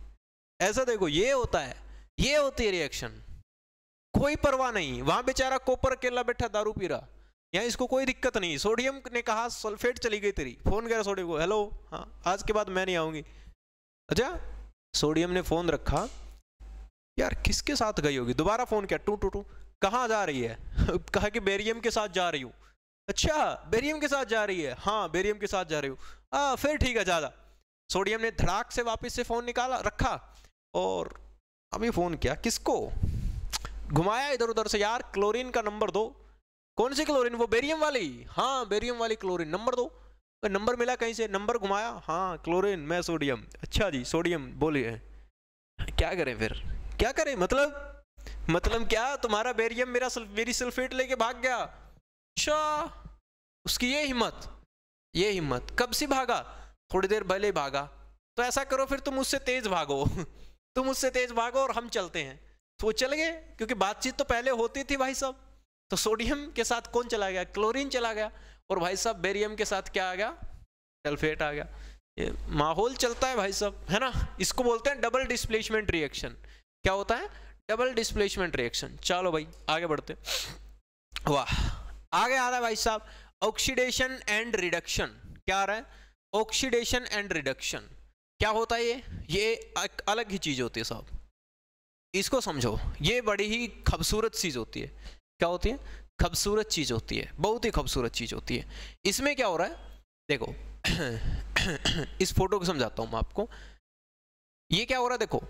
ऐसा देखो, ये होता है, ये होती है रिएक्शन कोई परवाह नहीं, वहाँ बेचारा कोपर अकेला बैठा, दारू पी रहा। यहाँ इसको कोई दिक्कत नहीं, सोडियम ने कहा, सल्फेट चली गई तेरी। फ़ोन करा सोडियम को, हेलो हाँ आज के बाद मैं नहीं आऊँगी। अच्छा? सोडियम ने फ़ोन रखा। यार, किसके साथ गई होगी? दोबारा फ़ोन किया, टू टू टू। कहाँ जा रही है? *laughs* कहा कि, बेरियम के साथ जा रही हूँ। अच्छा बेरियम के साथ जा रही है? हाँ बेरियम के साथ जा रही हूँ। हाँ फिर ठीक है ज़्यादा सोडियम ने धड़ाक से वापस से फ़ोन निकाला, रखा। और अभी फ़ोन किया किसको? घुमाया इधर उधर से यार क्लोरीन का नंबर दो। कौन सी क्लोरीन वो बेरियम वाली? हाँ बेरियम वाली क्लोरीन नंबर दो। नंबर मिला कहीं से? नंबर घुमाया? हाँ क्लोरीन मैं सोडियम अच्छा जी सोडियम बोलिए। क्या करें फिर? क्या करें? मतलब मतलब क्या? तुम्हारा बेरियम मेरा सल्फ, मेरी सल्फेट लेके भाग गया? अच्छा उसकी ये हिम्मत ये हिम्मत। कब से भागा? थोड़ी देर पहले भागा। तो ऐसा करो फिर तुम उससे तेज भागो। *laughs* तुम उससे तेज भागो और हम चलते हैं। तो वो चल गए, क्योंकि बातचीत तो पहले होती थी भाई साहब। तो सोडियम के साथ कौन चला गया? क्लोरीन चला गया। और भाई साहब, बेरियम के साथ क्या आ गया? सल्फेट आ गया। ये माहौल चलता है भाई साहब, है ना? इसको बोलते हैं डबल डिस्प्लेसमेंट रिएक्शन क्या होता है? डबल डिस्प्लेसमेंट रिएक्शन चलो भाई, आगे बढ़ते। वाह, आगे आ रहा है भाई साहब। ऑक्सीडेशन एंड रिडक्शन क्या आ रहा है? ऑक्सीडेशन एंड रिडक्शन क्या होता है ये? ये अलग ही चीज़ होती है साहब। इसको समझो, ये बड़ी ही खूबसूरत चीज़ होती है। क्या होती है? खूबसूरत चीज़ होती है, बहुत ही खूबसूरत चीज़ होती है। इसमें क्या हो रहा है? देखो, *coughs* इस फ़ोटो को समझाता हूँ मैं आपको। ये क्या हो रहा है देखो,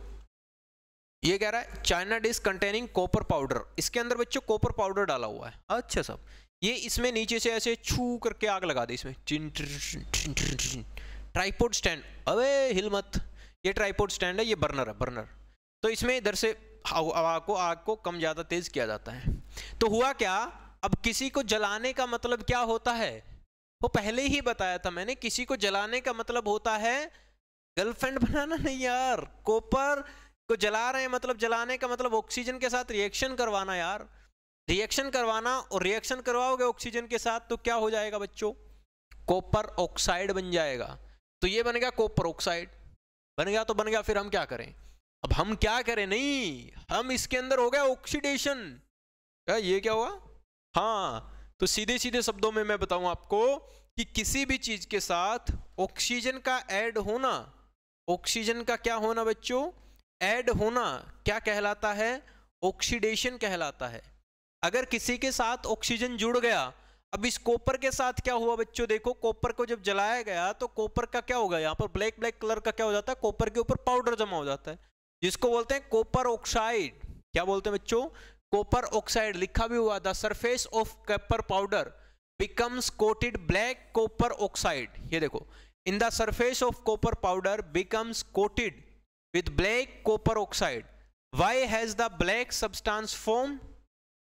ये कह रहा है, china dish containing copper powder. इसके अंदर बच्चों कॉपर पाउडर डाला हुआ है। अच्छा सब ये इसमें नीचे से ऐसे छू करके आग लगा दी इसमें। ट्राईपोर्ट स्टैंड अबे, हिल मत। ये ट्राईपोर्ट स्टैंड है, ये बर्नर है बर्नर तो इसमें इधर से आग को आग को कम ज़्यादा तेज किया जाता है। तो हुआ क्या? अब किसी को जलाने का मतलब क्या होता है? वो पहले ही बताया था मैंने, किसी को जलाने का मतलब होता है गर्लफ्रेंड *laughs* बनाना नहीं यार। कॉपर को जला रहे हैं मतलब जलाने का मतलब ऑक्सीजन के साथ रिएक्शन करवाना यार। रिएक्शन करवाना और रिएक्शन करवाओगे ऑक्सीजन के साथ तो क्या हो जाएगा बच्चों? कॉपर ऑक्साइड बन जाएगा। तो ये बन गया कॉपर ऑक्साइड बन गया तो बन गया फिर हम क्या करें? अब हम क्या करें? नहीं, हम इसके अंदर हो गया ऑक्सीडेशन क्या ये क्या हुआ? हाँ तो सीधे सीधे शब्दों में मैं बताऊँ आपको कि किसी भी चीज़ के साथ ऑक्सीजन का ऐड होना ऑक्सीजन का क्या होना बच्चों? ऐड होना क्या कहलाता है? ऑक्सीडेशन कहलाता है। अगर किसी के साथ ऑक्सीजन जुड़ गया अब इस कॉपर के साथ क्या हुआ बच्चों? देखो, कॉपर को जब जलाया गया तो कॉपर का क्या होगा? यहाँ पर ब्लैक ब्लैक कलर का क्या हो जाता है? कॉपर के ऊपर पाउडर जमा हो जाता है, जिसको बोलते हैं कॉपर ऑक्साइड। क्या बोलते हैं बच्चों? कॉपर ऑक्साइड, लिखा भी हुआ, the surface of copper powder becomes coated black copper oxide. ये देखो, in the surface of copper powder becomes coated with black copper oxide. Why has the black substance form?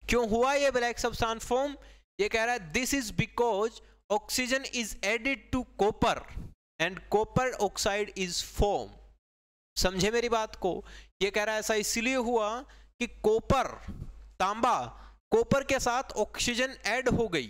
क्यों हुआ ये ब्लैक सब्सटेंस फॉर्म? ये कह रहा है this is because oxygen is added to copper and copper oxide is form समझे मेरी बात को? ये कह रहा है, ऐसा इसलिए हुआ कि कॉपर तांबा कॉपर के साथ ऑक्सीजन ऐड हो गई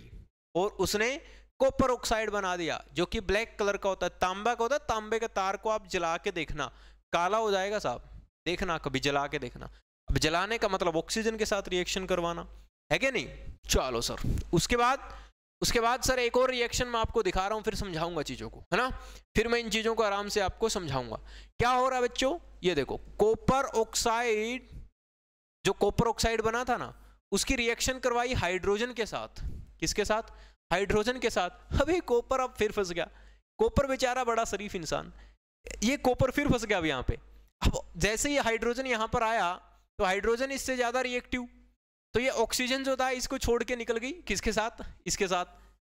और उसने कॉपर ऑक्साइड बना दिया, जो कि ब्लैक कलर का होता है। तांबा का होता है, तांबे के तार को आप जला के देखना। काला हो जाएगा साहब, देखना, कभी जला के देखना। अब जलाने का मतलब ऑक्सीजन के साथ रिएक्शन करवाना। है क्या नहीं? चलो सर। उसके बाद उसके बाद सर एक और रिएक्शन मैं आपको दिखा रहा हूँ, फिर समझाऊँगा चीज़ों को, है ना? फिर मैं इन चीज़ों को आराम से आपको समझाऊँगा। क्या हो रहा है बच्चों? ये देखो कॉपर ऑक्साइड जो कॉपर ऑक्साइड बना था ना, उसकी रिएक्शन करवाई हाइड्रोजन के साथ। किसके साथ? हाइड्रोजन के साथ। अभी कॉपर अब फिर फंस गया। कॉपर बेचारा बड़ा शरीफ इंसान। ये कॉपर फिर फंस गया अब यहाँ पे। अब जैसे ही हाइड्रोजन यहाँ पर आया तो हाइड्रोजन इससे ज़्यादा रिएक्टिव तो ये ऑक्सीजन जो था, इसको छोड़ के निकल गई। किसके साथ? इसके साथ।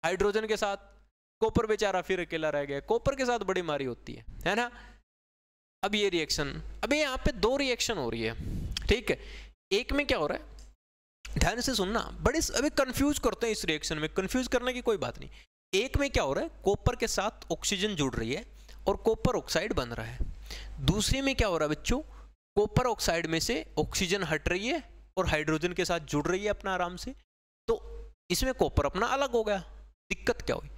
हाइड्रोजन के साथ। कॉपर बेचारा फिर अकेला रह गया। कॉपर के साथ बड़ी मारी होती है। है ना? अब ये रिएक्शन अभी यहाँ पे दो रिएक्शन हो रही है। ठीक है? एक में क्या हो रहा है? ध्यान से सुनना। बड़े अभी कंफ्यूज करते हैं इस रिएक्शन में। कंफ्यूज करने की कोई बात नहीं। एक में क्या हो रहा है? कॉपर के साथ ऑक्सीजन जुड़ रही है और कॉपर ऑक्साइड बन रहा है। दूसरे में क्या हो रहा है बच्चों? कॉपर ऑक्साइड में से ऑक्सीजन हट रही है। और हाइड्रोजन के साथ जुड़ रही है अपना आराम से तो इसमें कॉपर अपना अलग हो गया। दिक्कत क्या हुई?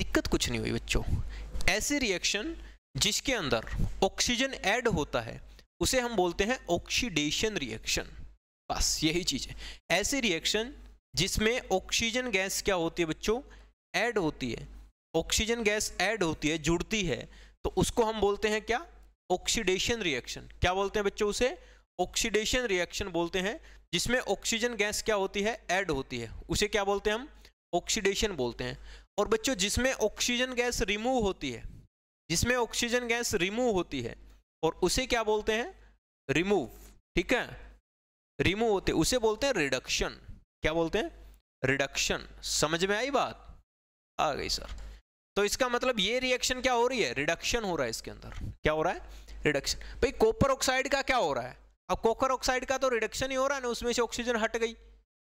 दिक्कत कुछ नहीं हुई बच्चों। ऐसे रिएक्शन जिसके अंदर ऑक्सीजन ऐड होता है, उसे हम बोलते हैं ऑक्सीडेशन रिएक्शन बस, यही चीज़ है। ऐसे रिएक्शन जिसमें ऑक्सीजन गैस क्या होती है बच्चों? ऐड होती है। ऑक्सीजन गैस ऐड होती है, जुड़ती है तो उसको हम बोलते हैं क्या? ऑक्सीडेशन रिएक्शन क्या बोलते हैं बच्चों उसे? ऑक्सीडेशन रिएक्शन बोलते हैं जिसमें ऑक्सीजन गैस क्या होती है? ऐड होती है। उसे क्या बोलते हैं हम? ऑक्सीडेशन बोलते हैं। और बच्चों, जिसमें ऑक्सीजन गैस रिमूव होती है, जिसमें ऑक्सीजन गैस रिमूव होती है, और उसे क्या बोलते हैं? रिमूव ठीक है? रिमूव होते उसे बोलते हैं रिडक्शन क्या बोलते हैं? रिडक्शन समझ में आई बात? आ गई सर तो इसका मतलब ये रिएक्शन क्या हो रही है? रिडक्शन हो रहा है इसके अंदर। क्या हो रहा है? रिडक्शन भाई कॉपर ऑक्साइड का क्या हो रहा है? अब कॉपर ऑक्साइड का तो रिडक्शन ही हो रहा है ना, उसमें से ऑक्सीजन हट गई।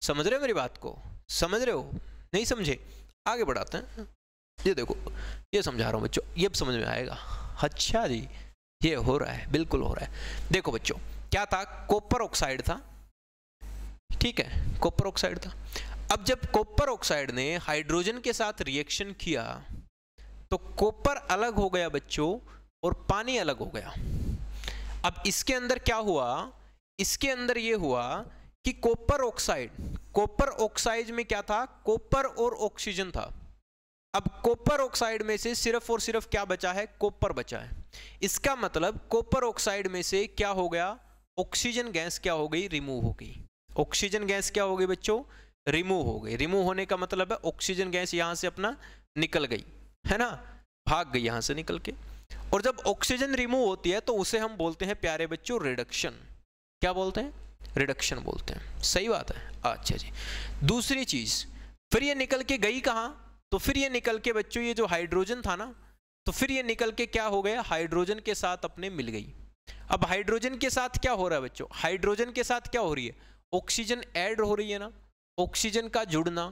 समझ रहे हो मेरी बात को? समझ रहे हो? नहीं समझे? आगे बढ़ाते हैं। ये देखो, ये समझा रहा हूँ बच्चों, ये अब समझ में आएगा। अच्छा जी, ये हो रहा है, बिल्कुल हो रहा है। देखो बच्चों, क्या था? कॉपर ऑक्साइड था। ठीक है कॉपर ऑक्साइड था। अब जब कॉपर ऑक्साइड ने हाइड्रोजन के साथ रिएक्शन किया तो कॉपर अलग हो गया बच्चों, और पानी अलग हो गया। अब इसके अंदर क्या हुआ? इसके अंदर ये हुआ कि कॉपर ऑक्साइड कॉपर ऑक्साइड में क्या था? कॉपर और ऑक्सीजन था। अब कॉपर ऑक्साइड में से सिर्फ़ और सिर्फ़ क्या बचा है? कॉपर बचा है। इसका मतलब कॉपर ऑक्साइड में से क्या हो गया? ऑक्सीजन गैस क्या हो गई? रिमूव हो गई। ऑक्सीजन गैस क्या हो गई बच्चों? रिमूव हो गई। रिमूव होने का मतलब है ऑक्सीजन गैस यहाँ से अपना निकल गई। है ना? भाग गई यहाँ से निकल के। और जब ऑक्सीजन रिमूव होती है तो उसे हम बोलते हैं, प्यारे बच्चों रिडक्शन क्या बोलते हैं? रिडक्शन बोलते हैं। सही बात है। अच्छा जी। दूसरी चीज़, फिर ये निकल के गई कहाँ? तो फिर ये निकल के बच्चों, ये जो हाइड्रोजन था ना तो फिर ये निकल के क्या हो गया? हाइड्रोजन के साथ अपने मिल गई। अब हाइड्रोजन के साथ क्या हो रहा है बच्चों? हाइड्रोजन के साथ क्या हो रही है? ऑक्सीजन ऐड हो रही है ना? ऑक्सीजन का जुड़ना।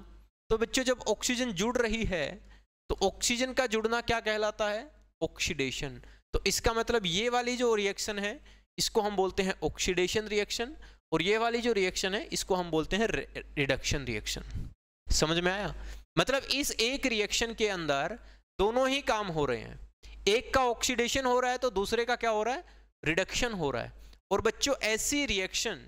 तो बच्चों, जब ऑक्सीजन जुड़ रही है तो ऑक्सीजन का जुड़ना क्या कहलाता है? ऑक्सीडेशन तो इसका मतलब ये वाली जो रिएक्शन है, इसको हम बोलते हैं ऑक्सीडेशन रिएक्शन और ये वाली जो रिएक्शन है, इसको हम बोलते हैं रिडक्शन रिएक्शन समझ में आया? मतलब इस एक रिएक्शन के अंदर दोनों ही काम हो रहे हैं। एक का ऑक्सीडेशन हो रहा है तो दूसरे का क्या हो रहा है? रिडक्शन हो रहा है। और बच्चों, ऐसी रिएक्शन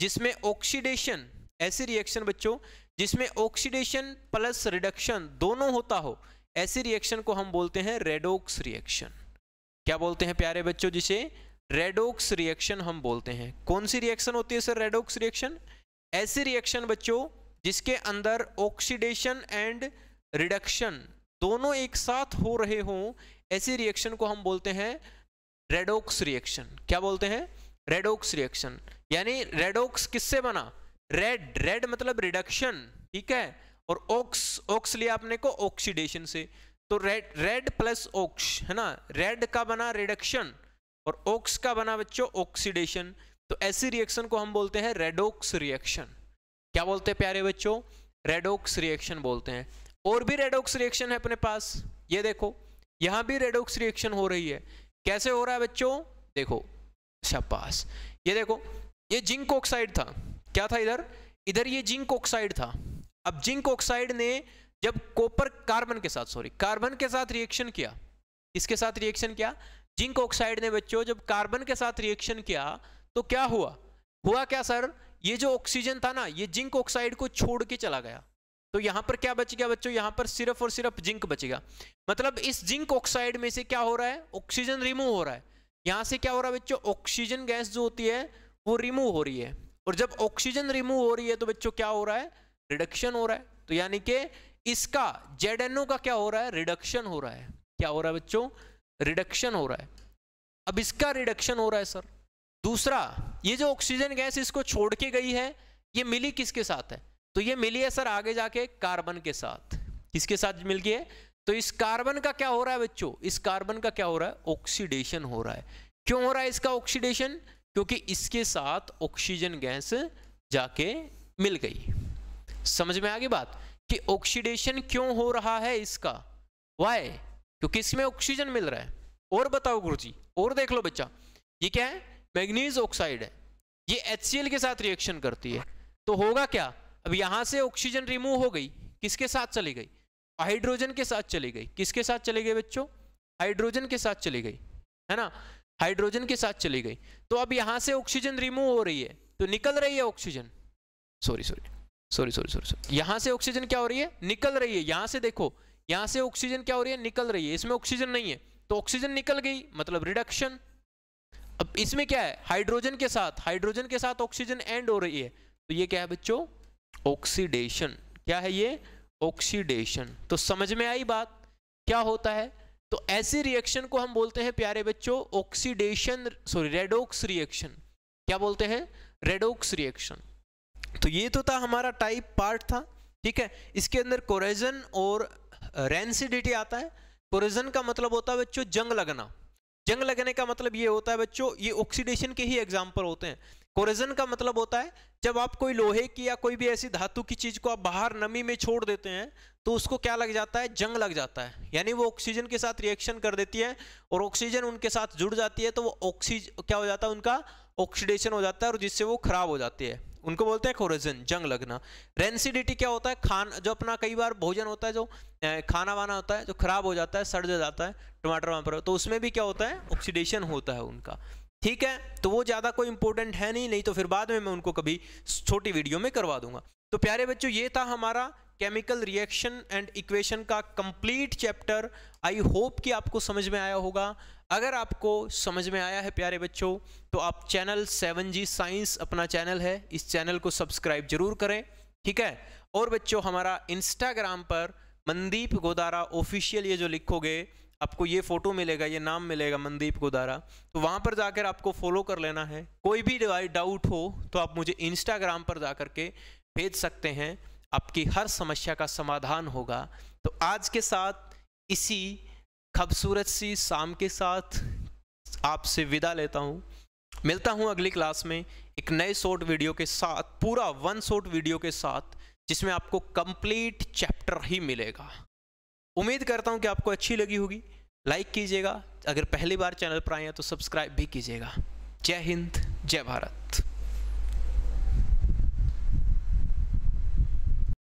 जिसमें ऑक्सीडेशन ऐसी रिएक्शन बच्चों जिसमें ऑक्सीडेशन प्लस रिडक्शन दोनों होता हो ऐसी रिएक्शन को हम बोलते हैं रेडोक्स रिएक्शन क्या बोलते हैं प्यारे बच्चों जिसे? रेडोक्स रिएक्शन हम बोलते हैं। कौन सी रिएक्शन होती है सर रेडोक्स रिएक्शन ऐसी रिएक्शन बच्चों जिसके अंदर ऑक्सीडेशन एंड रिडक्शन दोनों एक साथ हो रहे हों, ऐसी रिएक्शन को हम बोलते हैं रेडोक्स रिएक्शन क्या बोलते हैं? रेडोक्स रिएक्शन यानी रेडोक्स किससे बना? रेड रेड मतलब रिडक्शन ठीक है? और ऑक्स ऑक्स लिया आपने को ऑक्सीडेशन से। तो रेड रेड प्लस ऑक्स है ना? रेड का बना रिडक्शन और ऑक्स का बना बच्चों ऑक्सीडेशन तो ऐसी रिएक्शन को हम बोलते हैं रेडोक्स रिएक्शन क्या बोलते हैं प्यारे बच्चों? रेडोक्स रिएक्शन बोलते हैं। और भी रेडोक्स रिएक्शन है अपने पास? ये देखो, यहाँ भी रेडोक्स रिएक्शन हो रही है। कैसे हो रहा है बच्चों? देखो, शाबाश। ये देखो, ये जिंक ऑक्साइड था। क्या था इधर? इधर ये जिंक ऑक्साइड था। अब जिंक ऑक्साइड ने जब कॉपर कार्बन के साथ सॉरी कार्बन के साथ रिएक्शन किया इसके साथ रिएक्शन किया? जिंक ऑक्साइड ने बच्चों, जब कार्बन के साथ रिएक्शन किया तो क्या हुआ? हुआ क्या सर? ये जो ऑक्सीजन था ना, ये जिंक ऑक्साइड को छोड़ के चला गया। तो यहाँ पर क्या बच गया बच्चों? यहाँ पर सिर्फ़ और सिर्फ़ जिंक बचेगा मतलब इस जिंक ऑक्साइड में से क्या हो रहा है? ऑक्सीजन रिमूव हो रहा है। यहाँ से क्या हो रहा है बच्चों? ऑक्सीजन गैस जो होती है, वो रिमूव हो रही है। और जब ऑक्सीजन रिमूव हो रही है तो बच्चों क्या हो रहा है? रिडक्शन हो रहा है तो यानी कि इसका जेड का क्या हो रहा है रिडक्शन हो रहा है क्या हो रहा है बच्चों रिडक्शन हो रहा है अब इसका रिडक्शन हो रहा है सर दूसरा ये जो ऑक्सीजन गैस इसको छोड़ के गई है ये मिली किसके साथ है तो ये मिली है सर आगे जाके कार्बन के साथ किसके साथ मिल गई है तो इस कार्बन का क्या हो रहा है बच्चों इस कार्बन का क्या हो रहा है ऑक्सीडेशन हो रहा है क्यों हो रहा है इसका ऑक्सीडेशन क्योंकि इसके साथ ऑक्सीजन गैस जाके मिल गई समझ में आ गई बात? कि ऑक्सीडेशन क्यों हो रहा है इसका? वाई क्योंकि इसमें ऑक्सीजन मिल रहा है। और बताओ गुरु जी और देख लो बच्चा। ये क्या है? मैग्नीज ऑक्साइड है। ये एच के साथ रिएक्शन करती है। तो होगा क्या? अब यहाँ से ऑक्सीजन रिमूव हो गई। किसके साथ चली गई? हाइड्रोजन के साथ चली गई। किसके साथ चली गई बच्चों? हाइड्रोजन के साथ चली गई। है ना? हाइड्रोजन के साथ चली गई। तो अब यहाँ से ऑक्सीजन रिमूव हो रही है। तो निकल रही है oxygen sorry sorry sorry sorry sorry sorry यहाँ से ऑक्सीजन क्या हो रही है? निकल रही है। यहाँ से देखो, यहाँ से ऑक्सीजन क्या हो रही है? निकल रही है। इसमें ऑक्सीजन नहीं है। तो ऑक्सीजन निकल गई मतलब रिडक्शन अब इसमें क्या है? हाइड्रोजन के साथ हाइड्रोजन के साथ ऑक्सीजन एंड हो रही है। तो ये क्या है बच्चों? ऑक्सीडेशन क्या है ये? ऑक्सीडेशन तो समझ में आई बात? क्या होता है? तो ऐसी रिएक्शन को हम बोलते हैं, प्यारे बच्चों ऑक्सीडेशन सॉरी रेडोक्स रिएक्शन क्या बोलते हैं? रेडोक्स रिएक्शन तो ये तो था हमारा टाइप पार्ट था, ठीक है? इसके अंदर कोरेजन और रेंसिडिटी आता है। कोरेजन का मतलब होता है बच्चों जंग लगना। जंग लगने का मतलब ये होता है बच्चों, ये ऑक्सीडेशन के ही एग्ज़ाम्पल होते हैं। कोरेजन का मतलब होता है, जब आप कोई लोहे की या कोई भी ऐसी धातु की चीज़ को आप बाहर नमी में छोड़ देते हैं तो उसको क्या लग जाता है? जंग लग जाता है। यानी वो ऑक्सीजन के साथ रिएक्शन कर देती है और ऑक्सीजन उनके साथ जुड़ जाती है तो वो ऑक्सीज क्या हो जाता है उनका? ऑक्सीडेशन हो जाता है और जिससे वो खराब हो जाती है। उनको बोलते हैं कोरेजन जंग लगना। रेंसिडिटी क्या होता है? खान, जो अपना कई बार भोजन होता है, जो खाना वाना होता है, जो खराब हो जाता है, सड़ जाता है, टमाटर वमाटर तो उसमें भी क्या होता है? ऑक्सीडेशन होता है उनका। ठीक है? तो वो ज़्यादा कोई इंपॉर्टेंट है नहीं नहीं तो फिर बाद में मैं उनको कभी छोटी वीडियो में करवा दूँगा। तो प्यारे बच्चों, ये था हमारा केमिकल रिएक्शन एंड इक्वेशन का कंप्लीट चैप्टर आई होप कि आपको समझ में आया होगा। अगर आपको समझ में आया है, प्यारे बच्चों तो आप चैनल सेवन जी साइंस अपना चैनल है, इस चैनल को सब्सक्राइब ज़रूर करें, ठीक है? और बच्चों, हमारा इंस्टाग्राम पर मनदीप गोदारा ऑफिशियल ये जो लिखोगे, आपको ये फ़ोटो मिलेगा, ये नाम मिलेगा मनदीप गोदारा तो वहाँ पर जाकर आपको फॉलो कर लेना है। कोई भी डाउट हो तो आप मुझे इंस्टाग्राम पर जा के भेज सकते हैं, आपकी हर समस्या का समाधान होगा। तो आज के साथ इसी खूबसूरत सी शाम के साथ आपसे विदा लेता हूँ। मिलता हूँ अगली क्लास में एक नए शॉर्ट वीडियो के साथ, पूरा वन शॉर्ट वीडियो के साथ, जिसमें आपको कंप्लीट चैप्टर ही मिलेगा। उम्मीद करता हूँ कि आपको अच्छी लगी होगी। लाइक कीजिएगा। अगर पहली बार चैनल पर आए हैं तो सब्सक्राइब भी कीजिएगा। जय हिंद, जय भारत।